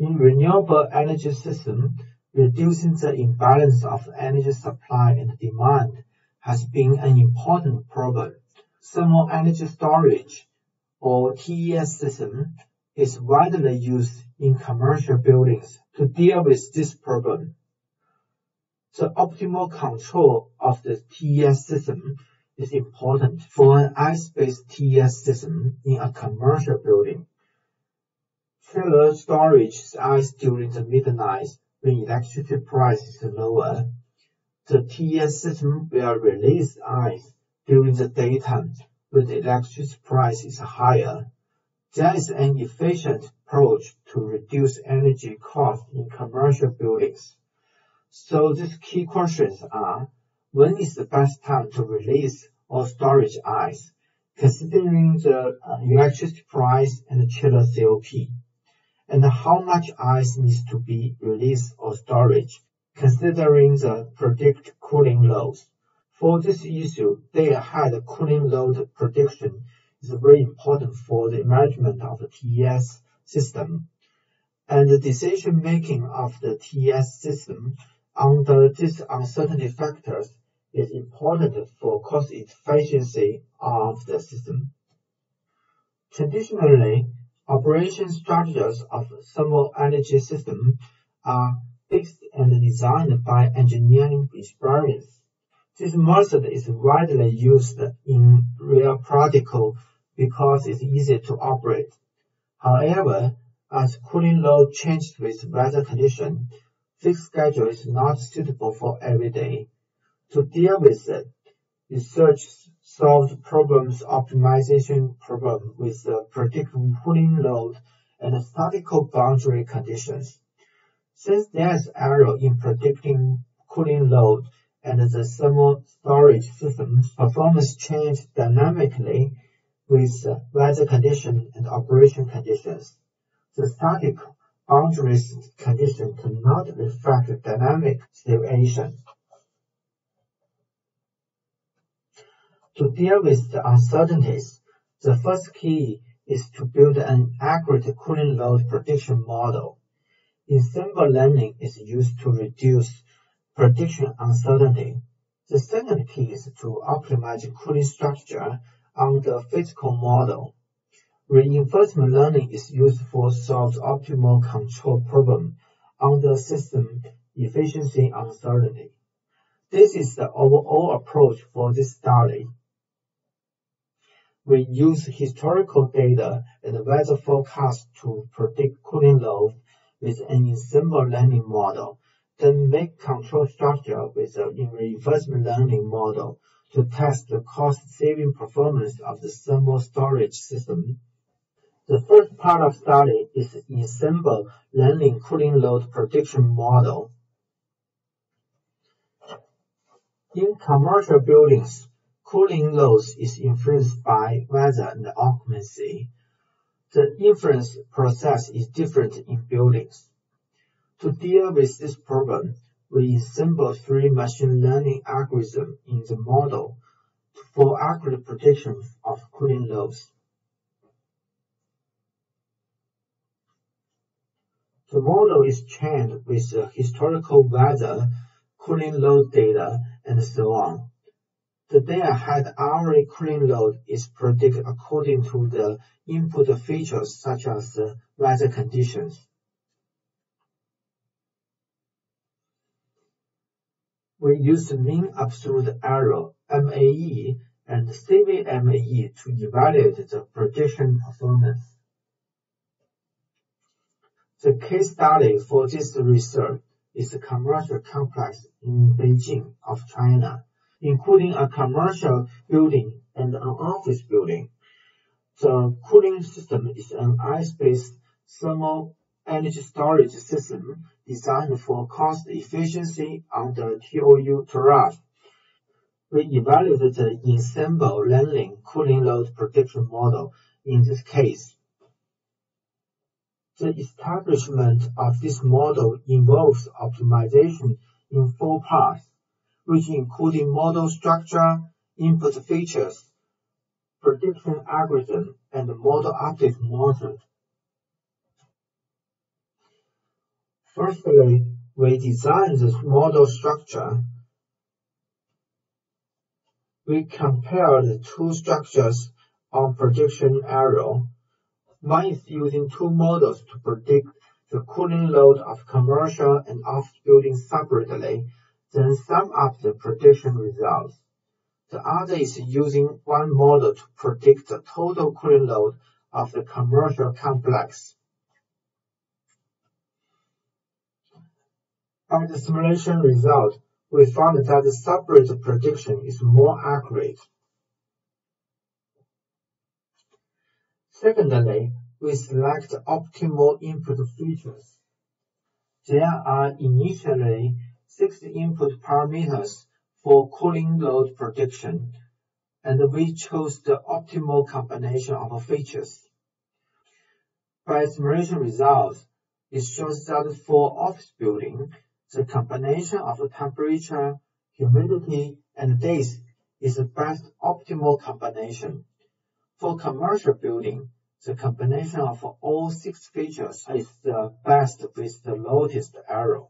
Speaker 5: In renewable energy system, reducing the imbalance of energy supply and demand has been an important problem. Thermal energy storage, or TES system, is widely used in commercial buildings to deal with this problem. The optimal control of the TES system is important for an ice-based TES system in a commercial building. Chiller storage ice during the midnight when electricity price is lower. The TES system will release ice during the daytime when the electricity price is higher. There is an efficient approach to reduce energy cost in commercial buildings. So these key questions are, when is the best time to release or storage ice, considering the uh, electricity price and the chiller COP? And how much ice needs to be released or storage, considering the predict cooling loads? For this issue, day-ahead cooling load prediction is very important for the management of the TES system. And the decision making of the TES system under these uncertainty factors is important for cost efficiency of the system. Traditionally, operation strategies of thermal energy system are fixed and designed by engineering experience. This method is widely used in real practical because it's easy to operate. However, as cooling load changes with weather condition, fixed schedule is not suitable for every day. To deal with it, research solved problems optimization problem with the predictable cooling load and statical boundary conditions. Since there is error in predicting cooling load and the thermal storage system's performance change dynamically with weather condition and operation conditions, the static boundaries condition cannot reflect dynamic situation. To deal with the uncertainties, the first key is to build an accurate cooling load prediction model. Ensemble learning is used to reduce prediction uncertainty. The second key is to optimize cooling structure on the physical model. Reinforcement learning is used for solve optimal control problem under system efficiency uncertainty. This is the overall approach for this study. We use historical data and weather forecast to predict cooling load with an ensemble learning model, then make control structure with a reinforcement learning model to test the cost-saving performance of the thermal storage system the first part of study is ensemble learning cooling load prediction model. In commercial buildings, cooling loads is influenced by weather and occupancy. The inference process is different in buildings. To deal with this problem, we assemble three machine learning algorithms in the model for accurate prediction of cooling loads. The model is trained with historical weather, cooling load data, and so on. The day-ahead hourly cooling load is predicted according to the input features such as weather conditions. We use mean absolute error MAE and CVMAE to evaluate the prediction performance. The case study for this research is a commercial complex in Beijing of China, including a commercial building and an office building. The cooling system is an ice-based thermal energy storage system designed for cost efficiency under TOU tariff. We evaluated the ensemble learning cooling load prediction model in this case. The establishment of this model involves optimization in four parts, which include model structure, input features, prediction algorithm, and model update method. Firstly, we designed the model structure. We compared the two structures on prediction arrow. One is using two models to predict the cooling load of commercial and office buildings separately, then sum up the prediction results. The other is using one model to predict the total cooling load of the commercial complex. By the simulation result, we found that the separate prediction is more accurate. Secondly, we select optimal input features. There are initially six input parameters for cooling load prediction, and we chose the optimal combination of features. By simulation results, it shows that for office building, the combination of temperature, humidity, and days is the best optimal combination. For commercial building, the combination of all six features is the best with the lowest error.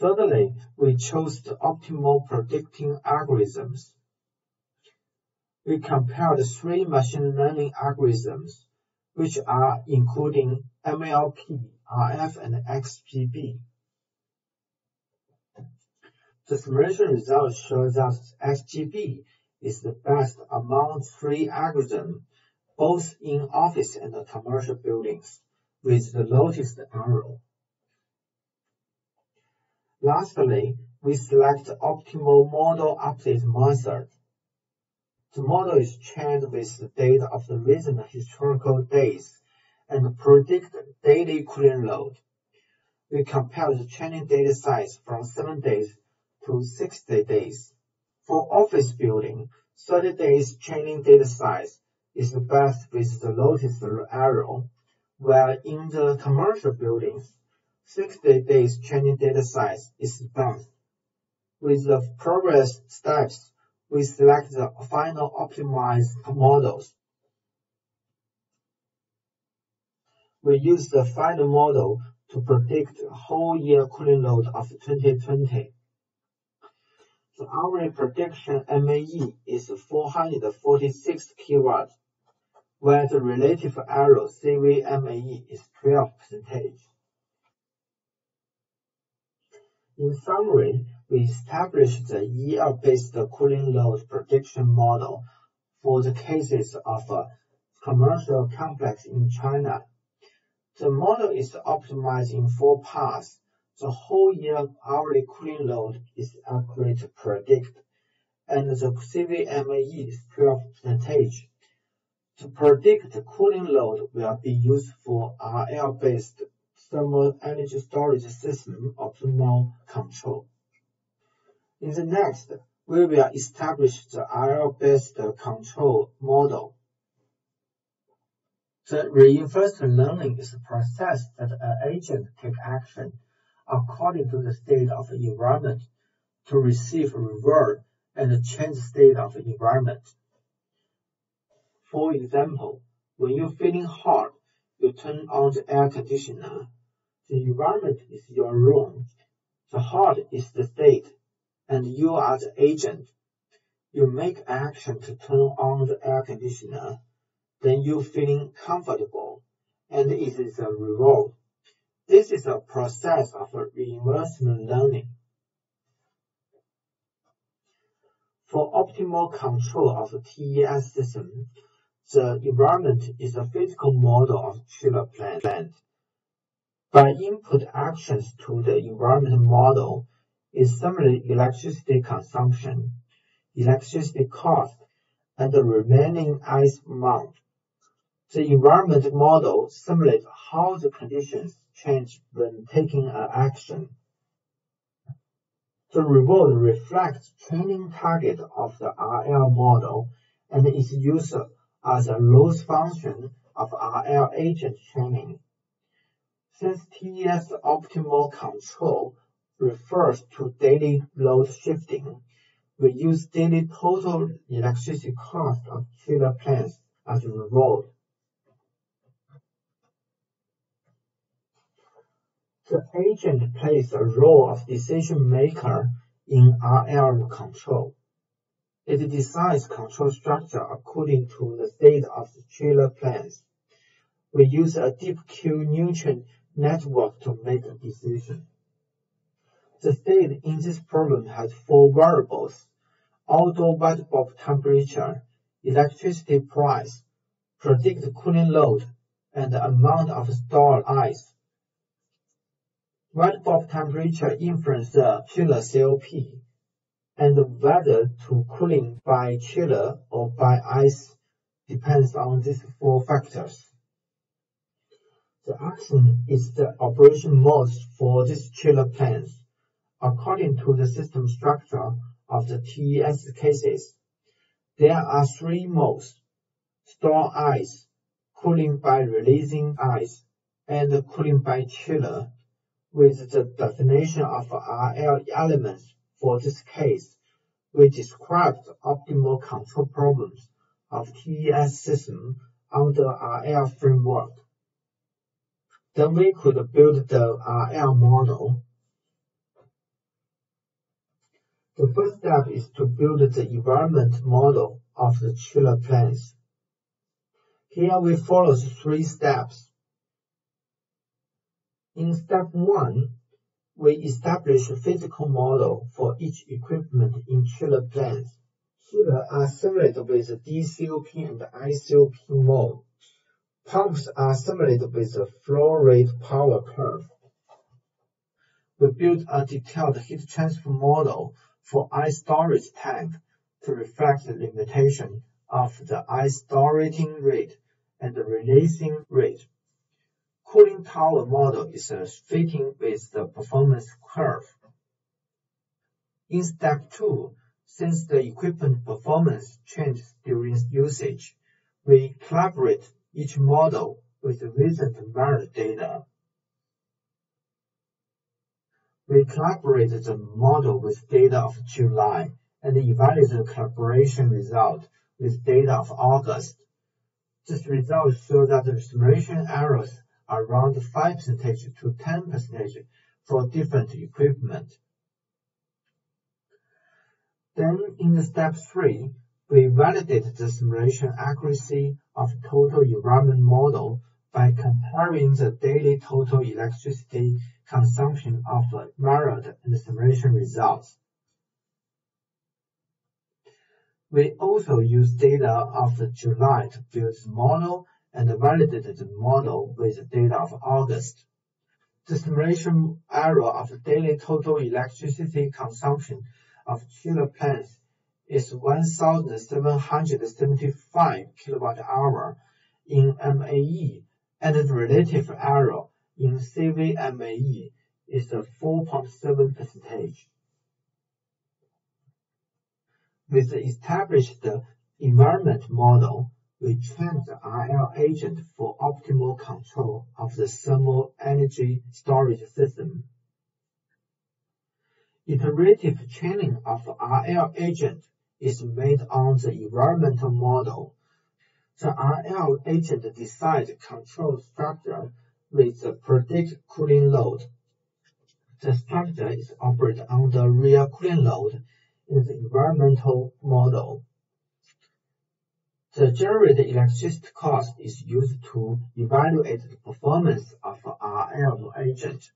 Speaker 5: Thirdly, we chose the optimal predicting algorithms. We compared three machine learning algorithms, which are including MLP, RF, and XGB. The simulation results show that XGB is the best among three algorithms, both in office and commercial buildings, with the lowest error. Lastly, we select optimal model update method. The model is trained with the data of the recent historical days and predict daily cooling load. We compare the training data size from 7 days to 60 days. For office building, 30 days training data size is the best with the lowest error, while in the commercial buildings, 60 days training data size is done. With the progress steps, we select the final optimized models. We use the final model to predict whole year cooling load of 2020. The hourly prediction MAE is 446 kilowatts, while the relative error CVMAE is 12 percentage. In summary, we established the year-based cooling load prediction model for the cases of a commercial complex in China. The model is optimized in four parts. The whole year hourly cooling load is accurate to predict, and the CVMAE is 12 percentage. To predict the cooling load will be used for RL-based thermal energy storage system optimal control. In the next, we will establish the RL-based control model. The reinforcement learning is a process that an agent takes action according to the state of the environment to receive reward and change state of the environment. For example, when you're feeling hot, you turn on the air conditioner the environment is your room. The heart is the state, and you are the agent. You make action to turn on the air conditioner, then you feeling comfortable, and it is a reward. This is a process of reinforcement learning. For optimal control of the TES system, the environment is a physical model of chiller plant. By input actions to the environment model is summary electricity consumption, electricity cost, and the remaining ice amount. The environment model simulates how the conditions change when taking an action. The reward reflects training target of the RL model and is used as a loss function of RL agent training. Since TES optimal control refers to daily load shifting, we use daily total electricity cost of chiller plants as a reward. The agent plays a role of decision maker in RL control. It decides control structure according to the state of the chiller plants. We use a deep Q neural network to make a decision. The state in this problem has four variables outdoor wet bulb temperature, electricity price, predicted cooling load, and the amount of stored ice. Wet bulb temperature influences the chiller COP, and whether to cooling by chiller or by ice depends on these four factors. The action is the operation mode for these chiller plants. According to the system structure, of the TES cases. There are three modes, store ice, cooling by releasing ice, and cooling by chiller, with the definition of RL elements for this case. We described optimal control problems of TES system under RL framework. Then we could build the uh, RL model The first step is to build the environment model of the chiller plants. Here we follow three steps. In step one, we establish a physical model for each equipment in chiller plants. Chiller are simulated with the DCOP and ICOP mode. Pumps are simulated with the flow rate power curve. We built a detailed heat transfer model for ice storage tank to reflect the limitation of the ice storing rate and the releasing rate. Cooling tower model is uh, fitting with the performance curve. In step 2, since the equipment performance changes during usage, we collaborate each model with recent merit data we collaborated the model with data of July and evaluated the collaboration result with data of August. This result show that the simulation errors are around 5% to 10% for different equipment. Then in step 3, we validate the simulation accuracy of total environment model by comparing the daily total electricity consumption of mirrored and simulation results. We also use data of July to build the model and validate the model with the data of August. The simulation error of daily total electricity consumption of chiller plants is 1,775 kilowatt hour in MAE and the relative error in CVMAE is 4.7%. With the established environment model, we train the RL agent for optimal control of the thermal energy storage system. Iterative training of RL agent is made on the environmental model the RL agent decides control structure with the predicted cooling load. The structure is operated on the real cooling load in the environmental model. The generated electricity cost is used to evaluate the performance of RL agent.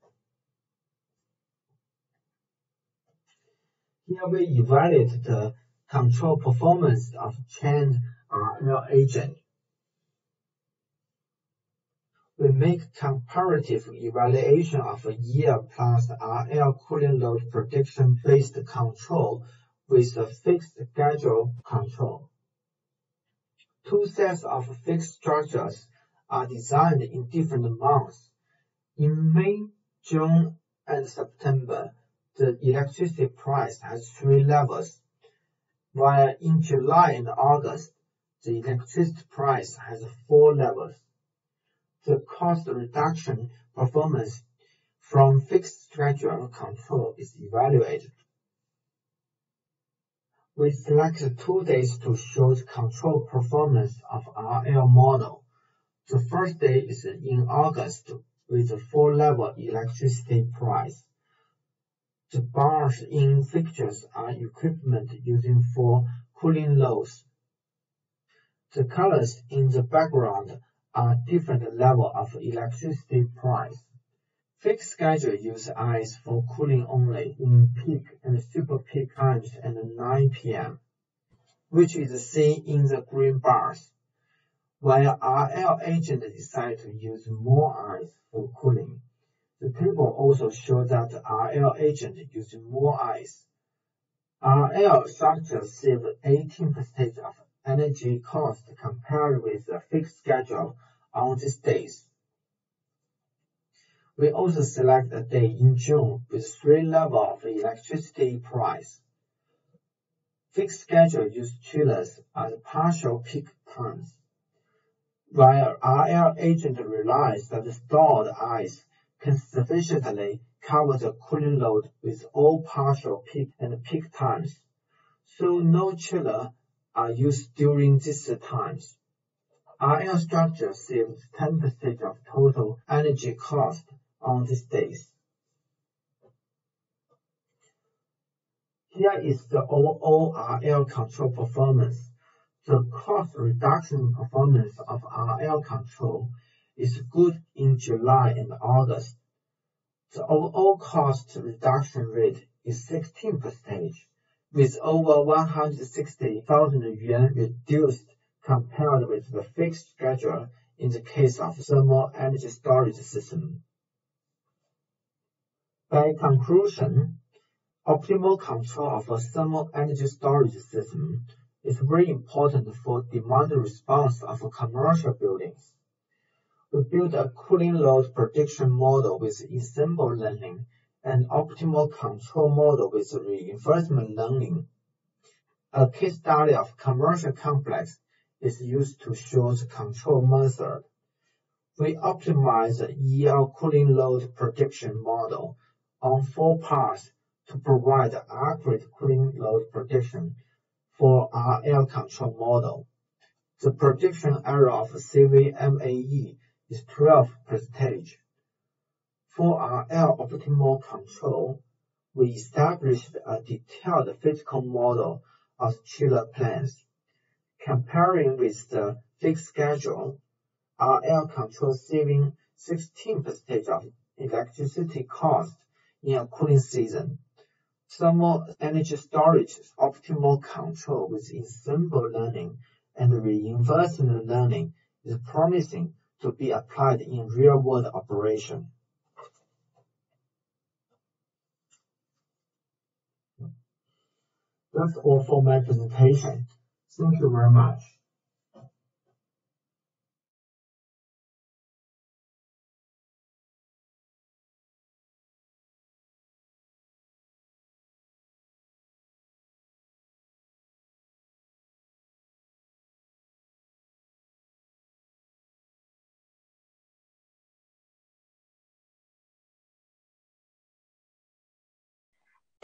Speaker 5: Here we evaluate the control performance of trained RL uh, agent. We make comparative evaluation of year plus RL cooling load prediction based control with a fixed schedule control. two sets of fixed structures are designed in different months. In May, June, and September, the electricity price has three levels, while in July and August, the electricity price has four levels. The cost reduction performance from fixed schedule control is evaluated. We select two days to show the control performance of RL model. The first day is in August with a four-level electricity price. The bars in fixtures are equipment using for cooling loads. The colors in the background are different level of electricity price. Fixed schedule use ice for cooling only in peak and super peak times and 9 p.m., which is seen in the green bars, while RL agent decide to use more ice for cooling. The table also shows that RL agent uses more ice. RL structure save 18% of energy cost compared with the fixed schedule on these days. We also select a day in June with three levels of electricity price. Fixed schedule use chillers at partial peak times, while RL agent relies that the stored ice can sufficiently cover the cooling load with all partial peak and peak times, so no chiller are used during these times. RL structure saves 10% of total energy cost on these days. Here is the overall RL control performance. The cost reduction performance of RL control is good in July and August. The overall cost reduction rate is 16%, with over 160,000 yuan reduced compared with the fixed schedule in the case of thermal energy storage system. By conclusion, optimal control of a thermal energy storage system is very important for demand response of commercial buildings. We build a cooling load prediction model with ensemble learning and optimal control model with reinforcement learning. A case study of commercial complex is used to show the control method. We optimize the EL cooling load prediction model on four parts to provide accurate cooling load prediction for RL control model. The prediction error of CVMAE is 12 percentage. For RL optimal control, we established a detailed physical model of chiller plants. Comparing with the fixed schedule, RL control saving 16% of electricity cost in a cooling season. Thermal energy storage optimal control with ensemble learning and reinforcement learning is promising to be applied in real-world operation. That's all for my presentation. Thank you very much.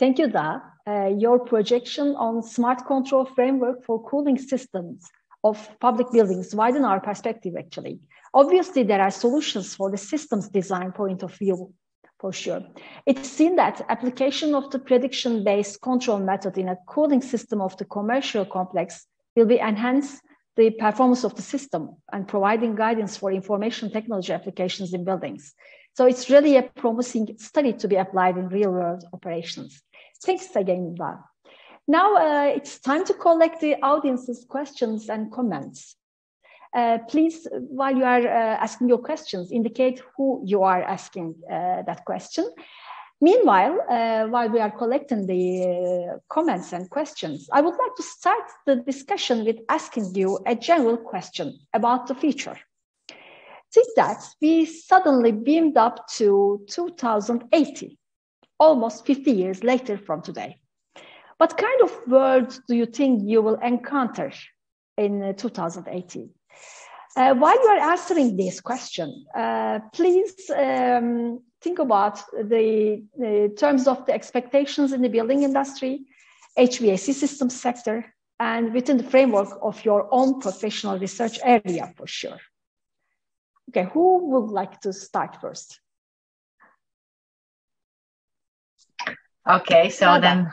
Speaker 1: Thank you, Da. Uh, your projection on smart control framework for cooling systems of public buildings widen our perspective, actually. Obviously, there are solutions for the systems design point of view, for sure. It's seen that application of the prediction-based control method in a cooling system of the commercial complex will be enhance the performance of the system and providing guidance for information technology applications in buildings. So it's really a promising study to be applied in real world operations. Thanks again, Bob. Now uh, it's time to collect the audience's questions and comments. Uh, please, while you are uh, asking your questions, indicate who you are asking uh, that question. Meanwhile, uh, while we are collecting the uh, comments and questions, I would like to start the discussion with asking you a general question about the future. Think that we suddenly beamed up to 2080, almost 50 years later from today. What kind of world do you think you will encounter in 2018? Uh, while you are answering this question, uh, please um, think about the, the, terms of the expectations in the building industry, HVAC system sector, and within the framework of your own professional research area for sure. Okay, who would like to start first?
Speaker 3: Okay, so then,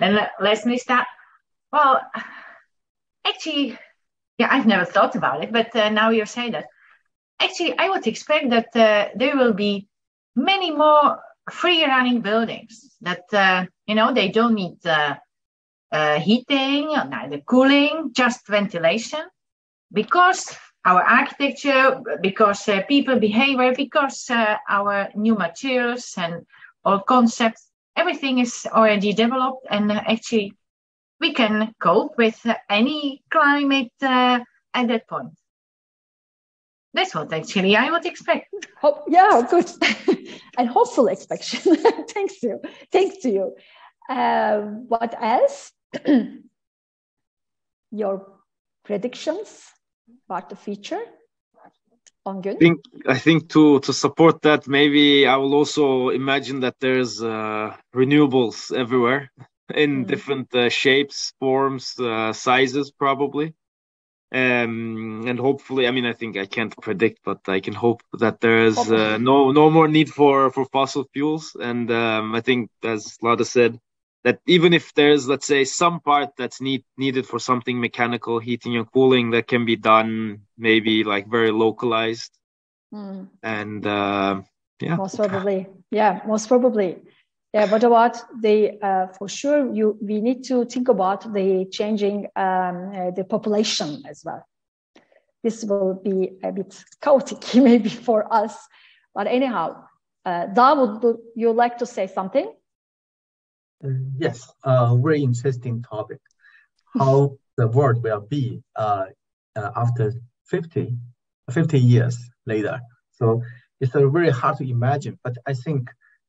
Speaker 3: then let me start. Well, actually, yeah, I've never thought about it, but uh, now you're saying that. Actually, I would expect that uh, there will be many more free running buildings that, uh, you know, they don't need uh, uh, heating, or neither cooling, just ventilation, because our architecture, because uh, people behavior, because our new materials and all concepts, everything is already developed and actually we can cope with any climate uh, at that point. That's what actually I would expect.
Speaker 1: Hope, yeah, good. and hopeful expectation. Thanks to you. Thanks to you. Uh, what else? Your predictions about the future?
Speaker 4: I think I think to to support that, maybe I will also imagine that there's uh, renewables everywhere in mm. different uh, shapes, forms, uh, sizes, probably. Um, and hopefully, I mean, I think I can't predict, but I can hope that there is uh, no no more need for for fossil fuels. And um, I think, as Lada said, that even if there's let's say some part that's need, needed for something mechanical, heating and cooling, that can be done maybe like very localized. Mm. And uh, yeah,
Speaker 1: most probably, yeah, most probably. Yeah, but about the uh, for sure you we need to think about the changing um, uh, the population as well. This will be a bit chaotic maybe for us, but anyhow, uh, Dayan, would you like to say something?
Speaker 5: Uh, yes, uh, very interesting topic. How the world will be uh, uh, after 50, 50 years later. So it's uh, very hard to imagine, but I think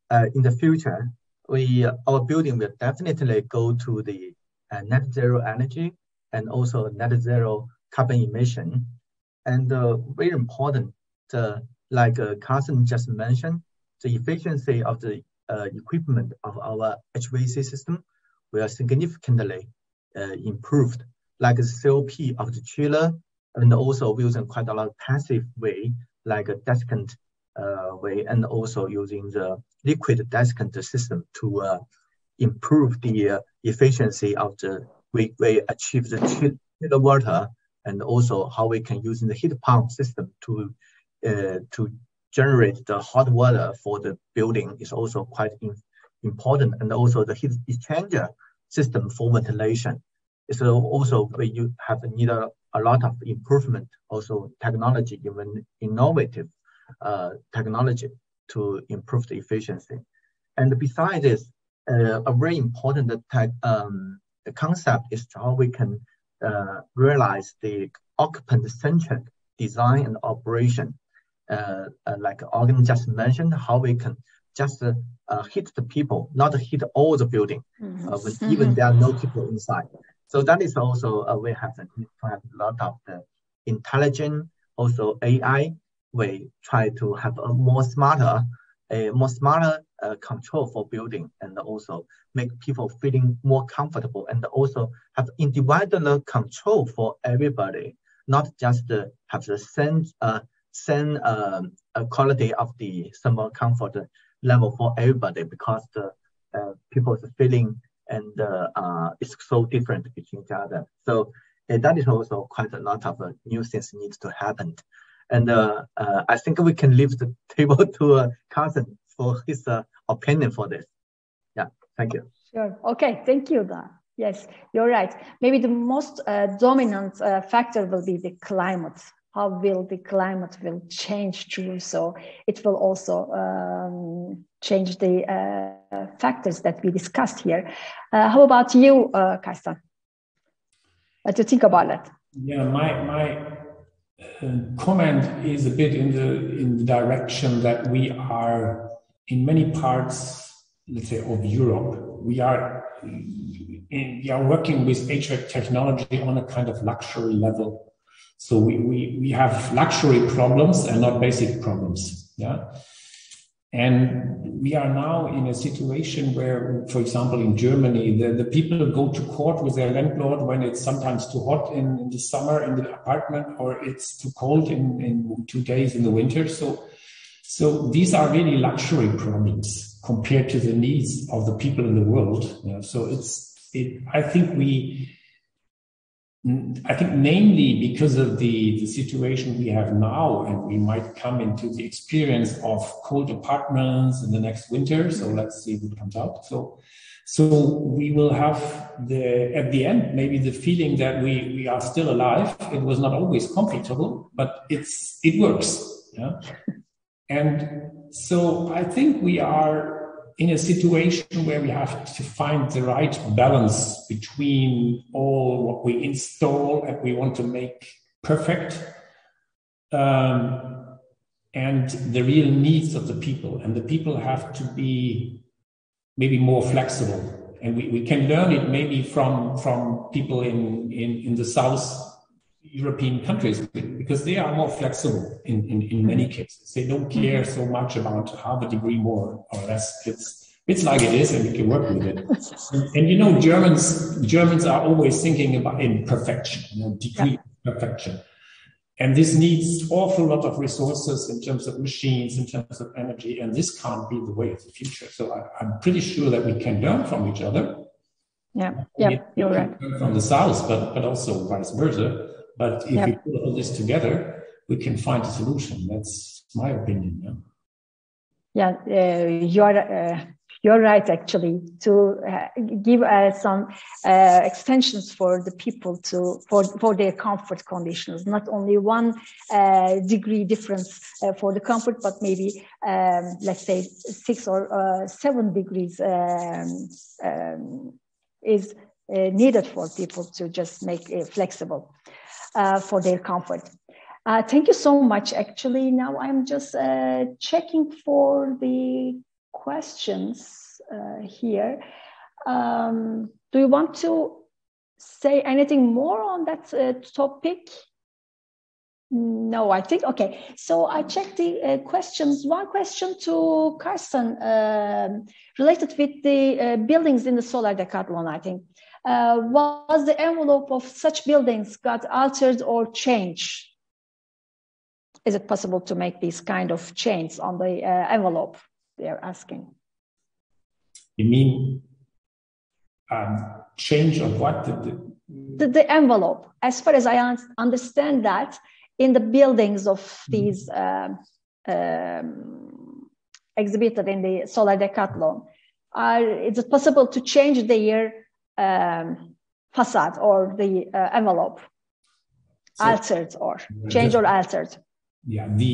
Speaker 5: uh, in the future, we our building will definitely go to the uh, net zero energy and also net zero carbon emission. And uh, very important, uh, like uh, Karsten just mentioned, the efficiency of the uh, equipment of our HVAC system will significantly uh, improved, like the COP of the chiller, and also using quite a lot of passive way, like a desiccant uh, way and also using the liquid desiccant system to uh, improve the uh, efficiency of the we, we achieve the chilled water and also how we can use the heat pump system to uh, to generate the hot water for the building is also quite important and also the heat exchanger system for ventilation is also where you have need a, a lot of improvement also technology even innovative uh, technology to improve the efficiency. And besides this, uh, a very important tech, um, the concept is how we can uh, realize the occupant-centric design and operation. Uh, uh, like Ongun just mentioned, how we can just uh, hit the people, not hit all the building, mm-hmm. when mm-hmm. even there are no people inside. So that is also we have to have a lot of the intelligent, also AI we try to have a more smarter, a more smarter uh, control for building and also make people feeling more comfortable and also have individual control for everybody, not just uh, have the same, uh, same uh, quality of the thermal comfort level for everybody because the uh, people's feeling and uh, uh, it's so different between each other. So uh, that is also quite a lot of uh, new things needs to happen. And I think we can leave the table to Karsten for his opinion for this. Yeah, thank you.
Speaker 1: Sure. Okay, thank you. Yes, you're right. Maybe the most dominant factor will be the climate how will the climate will change too. So it will also um, change the uh, factors that we discussed here. Uh, how about you, uh, Karsten? What do you think about that?
Speaker 2: Yeah, my my uh, comment is a bit in the in the direction that we are in many parts, let's say, of Europe. We are in, we are working with HVAC technology on a kind of luxury level so we, we, we have luxury problems and not basic problems. Yeah. And we are now in a situation where, for example, in Germany, the, the people go to court with their landlord when it's sometimes too hot in, in the summer in the apartment or it's too cold in, in two days in the winter. So, so these are really luxury problems compared to the needs of the people in the world. Yeah. So it's, it, I think we, I think namely because of the, the situation we have now, and we might come into the experience of cold apartments in the next winter. So let's see what comes out. So, so we will have the at the end maybe the feeling that we we are still alive. It was not always comfortable, but it's it works. Yeah, and so I think we are in a situation where we have to find the right balance between all what we install and we want to make perfect um, and the real needs of the people. And the people have to be maybe more flexible. And we, we can learn it maybe from, from people in, in, in the South European countries because they are more flexible in, in, in many mm-hmm. cases. They don't care so much about half a degree more or less. It's it's like it is, and we can work with it. And, and you know, Germans Germans are always thinking about in perfection, you know, degree yeah. perfection. And this needs awful lot of resources in terms of machines, in terms of energy, and this can't be the way of the future. So I, am pretty sure that we can learn from each other.
Speaker 1: Yeah, yeah, you're right.
Speaker 2: From the south, but but also vice versa. But if yep. we put all this together, we can find a solution. That's my opinion.
Speaker 1: Yeah, yeah uh, you're uh, you're right actually to uh, give uh, some uh, extensions for the people to for for their comfort conditions not only one uh, degree difference for the comfort but maybe um, let's say six or seven degrees um, um, is needed for people to just make it flexible uh, for their comfort. Uh, thank you so much. Actually, now I'm just uh, checking for the questions uh, here. Um, do you want to say anything more on that uh, topic? No, I think, okay. So I checked the uh, questions. One question to Karsten um, related with the buildings in the solar decathlon, I think uh, was the envelope of such buildings got altered or changed? Is it possible to make these kind of change on the uh, envelope? They're asking.
Speaker 2: You mean um, change of what? The,
Speaker 1: the, the, envelope. As far as I un understand that, in the buildings of mm-hmm. these um, um, exhibited in the Solar Decathlon, are, is it possible to change the year um, facade or the uh, envelope. So, altered or changed or altered.
Speaker 2: Yeah the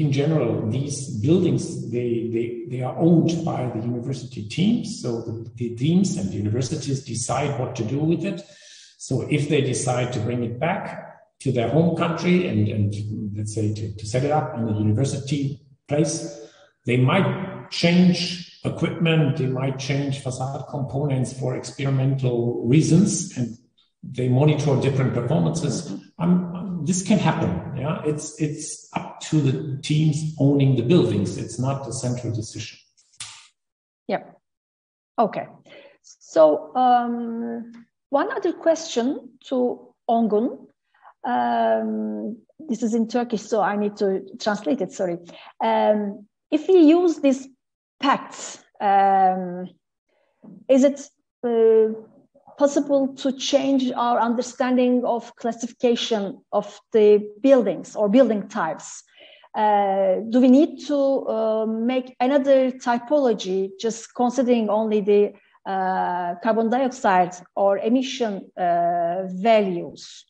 Speaker 2: in general these buildings they they, they are owned by the university teams so the, the teams and the universities decide what to do with it. So if they decide to bring it back to their home country and, and let's say to, to set it up in a university place they might change equipment, they might change facade components for experimental reasons and they monitor different performances. This can happen. Yeah, it's it's up to the teams owning the buildings. It's not a central decision.
Speaker 1: Yep. Okay. So um, one other question to Ongun. Um, this is in Turkish, so I need to translate it. Sorry. Um, if we use this pacts. Um, is it uh, possible to change our understanding of classification of the buildings or building types? Uh, do we need to uh, make another typology just considering only the uh, carbon dioxide or emission uh, values?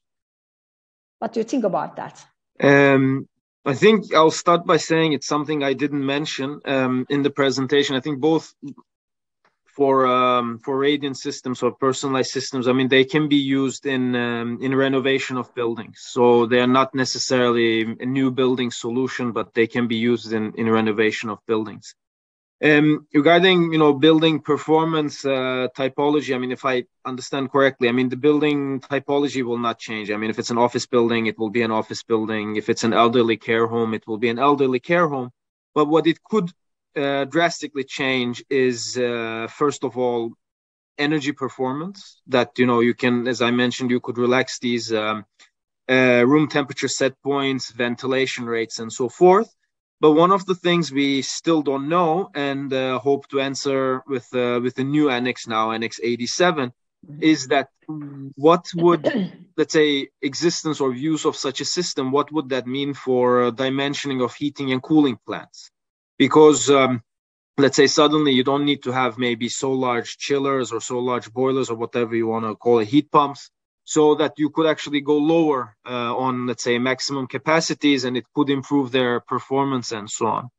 Speaker 1: What do you think about that?
Speaker 4: Um, I think I'll start by saying it's something I didn't mention um, in the presentation. I think both for um, for radiant systems or personalized systems, I mean they can be used in um, in renovation of buildings. So they are not necessarily a new building solution, but they can be used in in renovation of buildings. Um, regarding you know building performance uh, typology, I mean if I understand correctly, I mean the building typology will not change. I mean if it's an office building, it will be an office building. If it's an elderly care home, it will be an elderly care home. But what it could uh, drastically change is uh, first of all energy performance. That you know you can, as I mentioned, you could relax these um, uh, room temperature set points, ventilation rates, and so forth but one of the things we still don't know and uh, hope to answer with uh, with the new annex now, Annex 87, mm-hmm. is that what would let's say existence or use of such a system? What would that mean for uh, dimensioning of heating and cooling plants? Because um, let's say suddenly you don't need to have maybe so large chillers or so large boilers or whatever you want to call it, heat pumps so that you could actually go lower uh, on, let's say, maximum capacities and it could improve their performance and so on.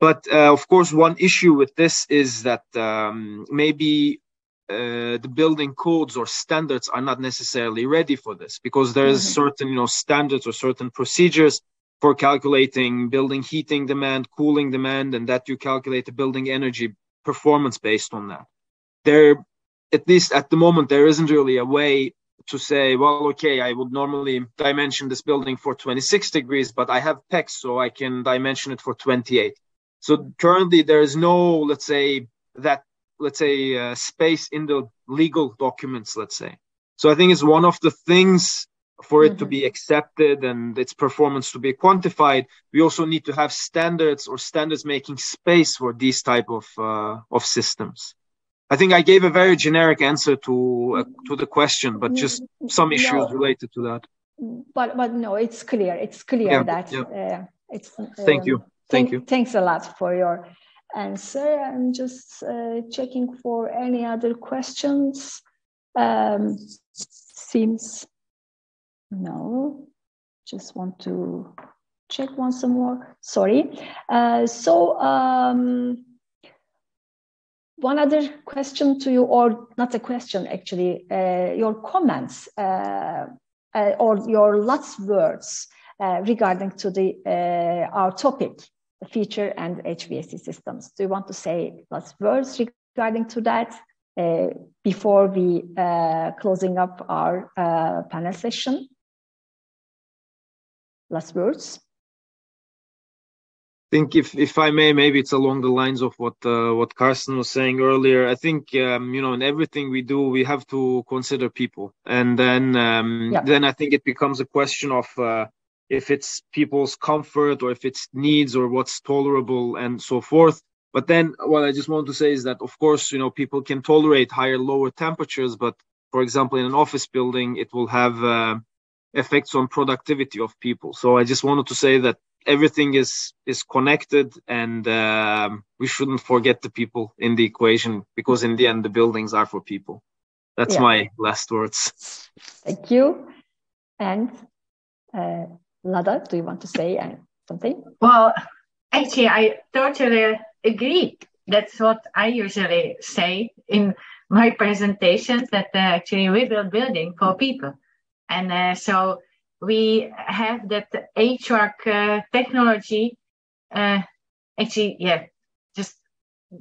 Speaker 4: But uh, of course, one issue with this is that um, maybe uh, the building codes or standards are not necessarily ready for this because there is mm-hmm. certain, you know, standards or certain procedures for calculating building heating demand, cooling demand, and that you calculate the building energy performance based on that. There, at least at the moment, there isn't really a way to say, well, okay, I would normally dimension this building for 26 degrees, but I have PECS, so I can dimension it for 28. So currently, there is no, let's say, that, let's say, uh, space in the legal documents, let's say. So I think it's one of the things for it mm-hmm. to be accepted and its performance to be quantified. We also need to have standards or standards making space for these type of uh, of systems. I think I gave a very generic answer to uh, to the question, but just some issues no. related to that.
Speaker 1: But but no, it's clear. It's clear yeah, that yeah. Uh, it's.
Speaker 4: Thank um, you. Thank you.
Speaker 1: Thanks a lot for your answer. I'm just uh, checking for any other questions. Um, seems no. Just want to check once more. Sorry. Uh, so. Um, one other question to you, or not a question actually, uh, your comments uh, uh, or your last words uh, regarding to the uh, our topic, the feature and HVAC systems. Do you want to say last words regarding to that uh, before we closing up our panel session? Last words
Speaker 4: think if if I may, maybe it's along the lines of what uh, what Karsten was saying earlier. I think um, you know in everything we do, we have to consider people, and then um, yeah. then I think it becomes a question of uh, if it's people's comfort or if it's needs or what's tolerable and so forth. But then what I just want to say is that of course you know people can tolerate higher lower temperatures, but for example in an office building it will have uh, effects on productivity of people. So I just wanted to say that everything is is connected and um, we shouldn't forget the people in the equation because in the end the buildings are for people. That's yeah. my last words.
Speaker 1: Thank you. And uh, lada do you want to say uh, something?
Speaker 3: Well actually i totally agree. That's what i usually say in my presentations that uh, actually we build building for people. And uh, so we have that HVAC uh, technology. Uh, actually, yeah, just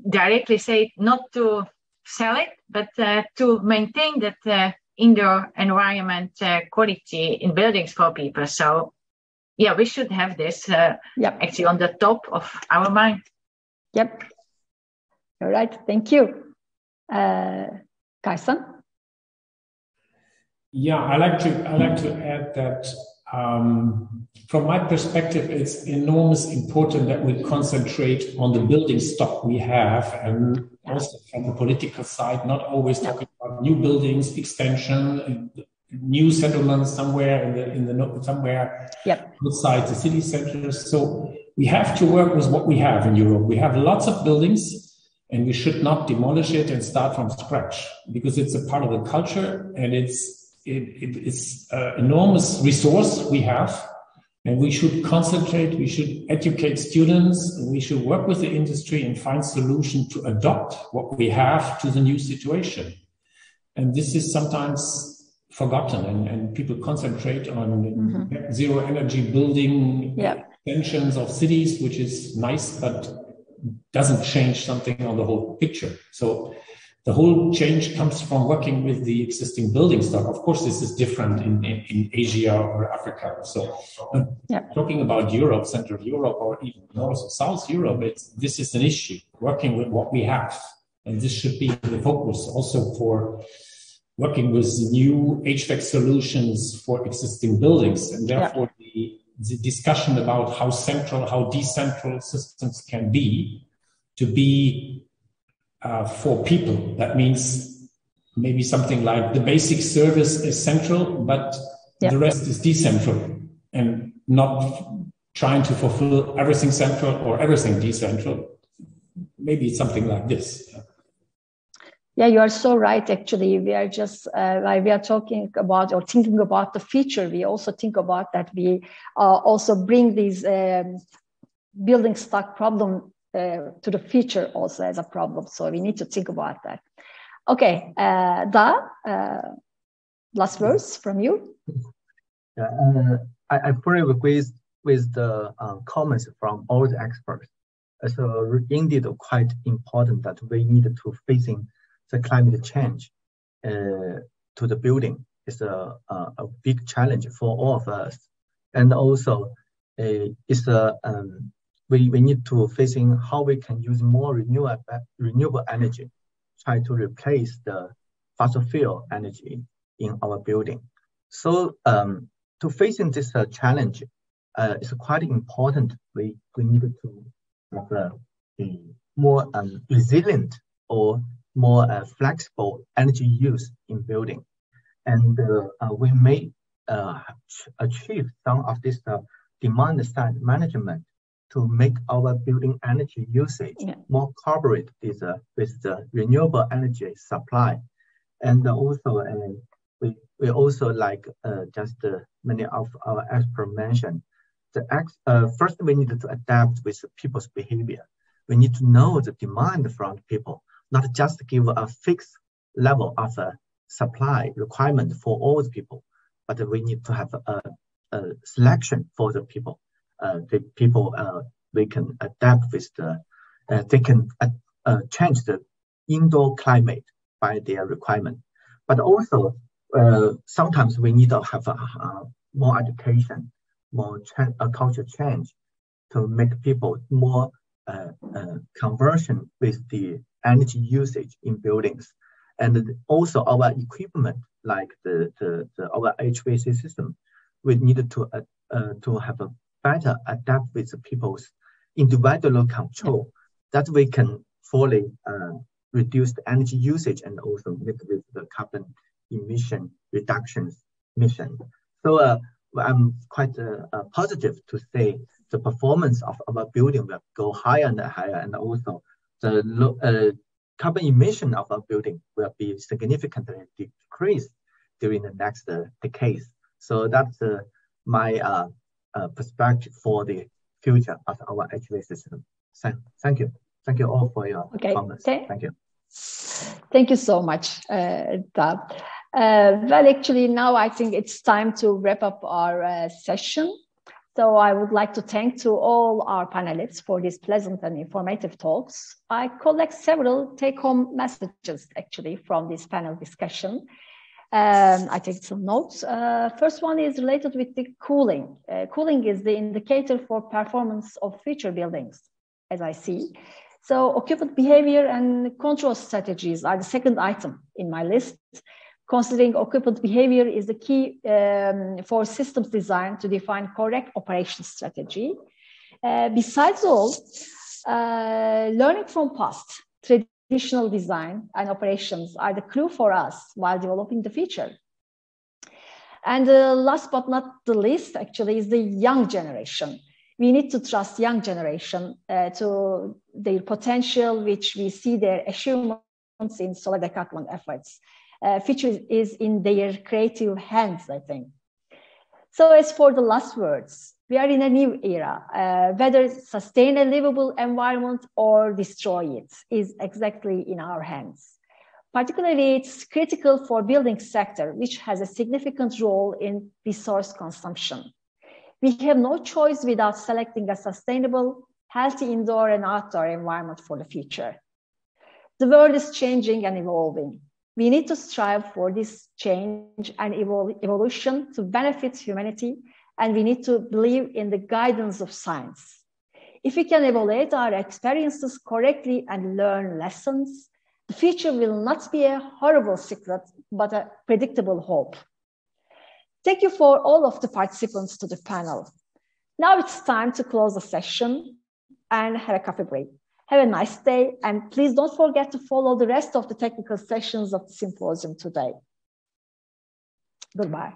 Speaker 3: directly say not to sell it, but uh, to maintain that uh, indoor environment uh, quality in buildings for people. So, yeah, we should have this uh, yep. actually on the top of our mind.
Speaker 1: Yep. All right. Thank you. Uh, Karsten?
Speaker 2: Yeah, I like to I like to add that um, from my perspective, it's enormous important that we concentrate on the building stock we have, and also from the political side, not always talking about new buildings, extension, new settlements somewhere in the in the somewhere yep. outside the city centers. So we have to work with what we have in Europe. We have lots of buildings and we should not demolish it and start from scratch because it's a part of the culture and it's it, it is an enormous resource we have. And we should concentrate, we should educate students, we should work with the industry and find solution to adopt what we have to the new situation. And this is sometimes forgotten and, and people concentrate on mm-hmm. zero energy building
Speaker 1: yeah.
Speaker 2: extensions of cities, which is nice, but doesn't change something on the whole picture. So the whole change comes from working with the existing building stock. Of course, this is different in, in, in Asia or Africa. So, uh,
Speaker 1: yeah.
Speaker 2: talking about Europe, Central Europe, or even North or South Europe, it's, this is an issue. Working with what we have, and this should be the focus also for working with new HVAC solutions for existing buildings, and therefore yeah. the, the discussion about how central, how decentral systems can be to be uh, for people. That means maybe something like the basic service is central, but yeah. the rest is decentral and not trying to fulfill everything central or everything decentral. Maybe it's something like this.
Speaker 1: Yeah, you are so right. Actually, we are just uh, like we are talking about or thinking about the future. We also think about that we uh, also bring these um, building stock problem to the future also as a problem. So we need to think about that. Okay, uh, Da, uh, last words from you.
Speaker 5: Yeah, uh, I, I fully agree with, with the uh, comments from all the experts. So indeed quite important that we need to facing the climate change uh, to the building is a, a, a, big challenge for all of us. And also uh, it's a um, we, we need to facing how we can use more renewable, renewable energy, try to replace the fossil fuel energy in our building. So um, to facing this uh, challenge, uh, it's quite important. We, we need to have a, more um, resilient or more uh, flexible energy use in building. And uh, uh, we may uh, achieve some of this demand side management to make our building energy usage yeah. more correlate with, uh, with the renewable energy supply. And also, uh, we, we also like uh, just uh, many of our experts mentioned, the ex, uh, first we need to adapt with people's behavior. We need to know the demand from people, not just give a fixed level of uh, supply requirement for all the people, but we need to have a, a selection for the people the people uh, they can adapt with the uh, they can change the indoor climate by their requirement. But also sometimes we need to have more education, more a culture change to make people more uh, uh, conversion with the energy usage in buildings. And also our equipment, like the, the, the our HVAC system, we need to, uh, to have a better adapt with people's individual control that we can fully uh, reduce the energy usage and also meet with the carbon emission reductions mission. So uh, I'm quite uh, uh, positive to say the performance of our building will go higher and higher, and also the uh, carbon emission of our building will be significantly decreased during the next uh, decades. So that's my uh, perspective for the future of our HVAC system. Thank, thank you. Thank you all for your okay. comments. Okay. Thank you.
Speaker 1: Thank you so much, uh, Uh, well, actually, now I think it's time to wrap up our uh, session. So I would like to thank to all our panelists for these pleasant and informative talks. I collect several take-home messages actually from this panel discussion. Um, I take some notes. Uh, first one is related with the cooling. Uh, cooling is the indicator for performance of future buildings, as I see. So occupant behavior and control strategies are the second item in my list. Considering occupant behavior is the key um, for systems design to define correct operation strategy. Uh, besides all, uh, learning from past, traditional design and operations are the clue for us while developing the feature. And uh, last but not the least, actually, is the young generation. We need to trust young generation uh, to their potential, which we see their achievements in solar decathlon efforts. Uh, future is in their creative hands, I think. So as for the last words, we are in a new era. Uh, whether sustain a livable environment or destroy it is exactly in our hands. Particularly, it's critical for building sector, which has a significant role in resource consumption. We have no choice without selecting a sustainable, healthy indoor and outdoor environment for the future. The world is changing and evolving. We need to strive for this change and evol evolution to benefit humanity, and we need to believe in the guidance of science. If we can evaluate our experiences correctly and learn lessons, the future will not be a horrible secret, but a predictable hope. Thank you for all of the participants to the panel. Now it's time to close the session and have a coffee break. Have a nice day, and please don't forget to follow the rest of the technical sessions of the symposium today. Goodbye.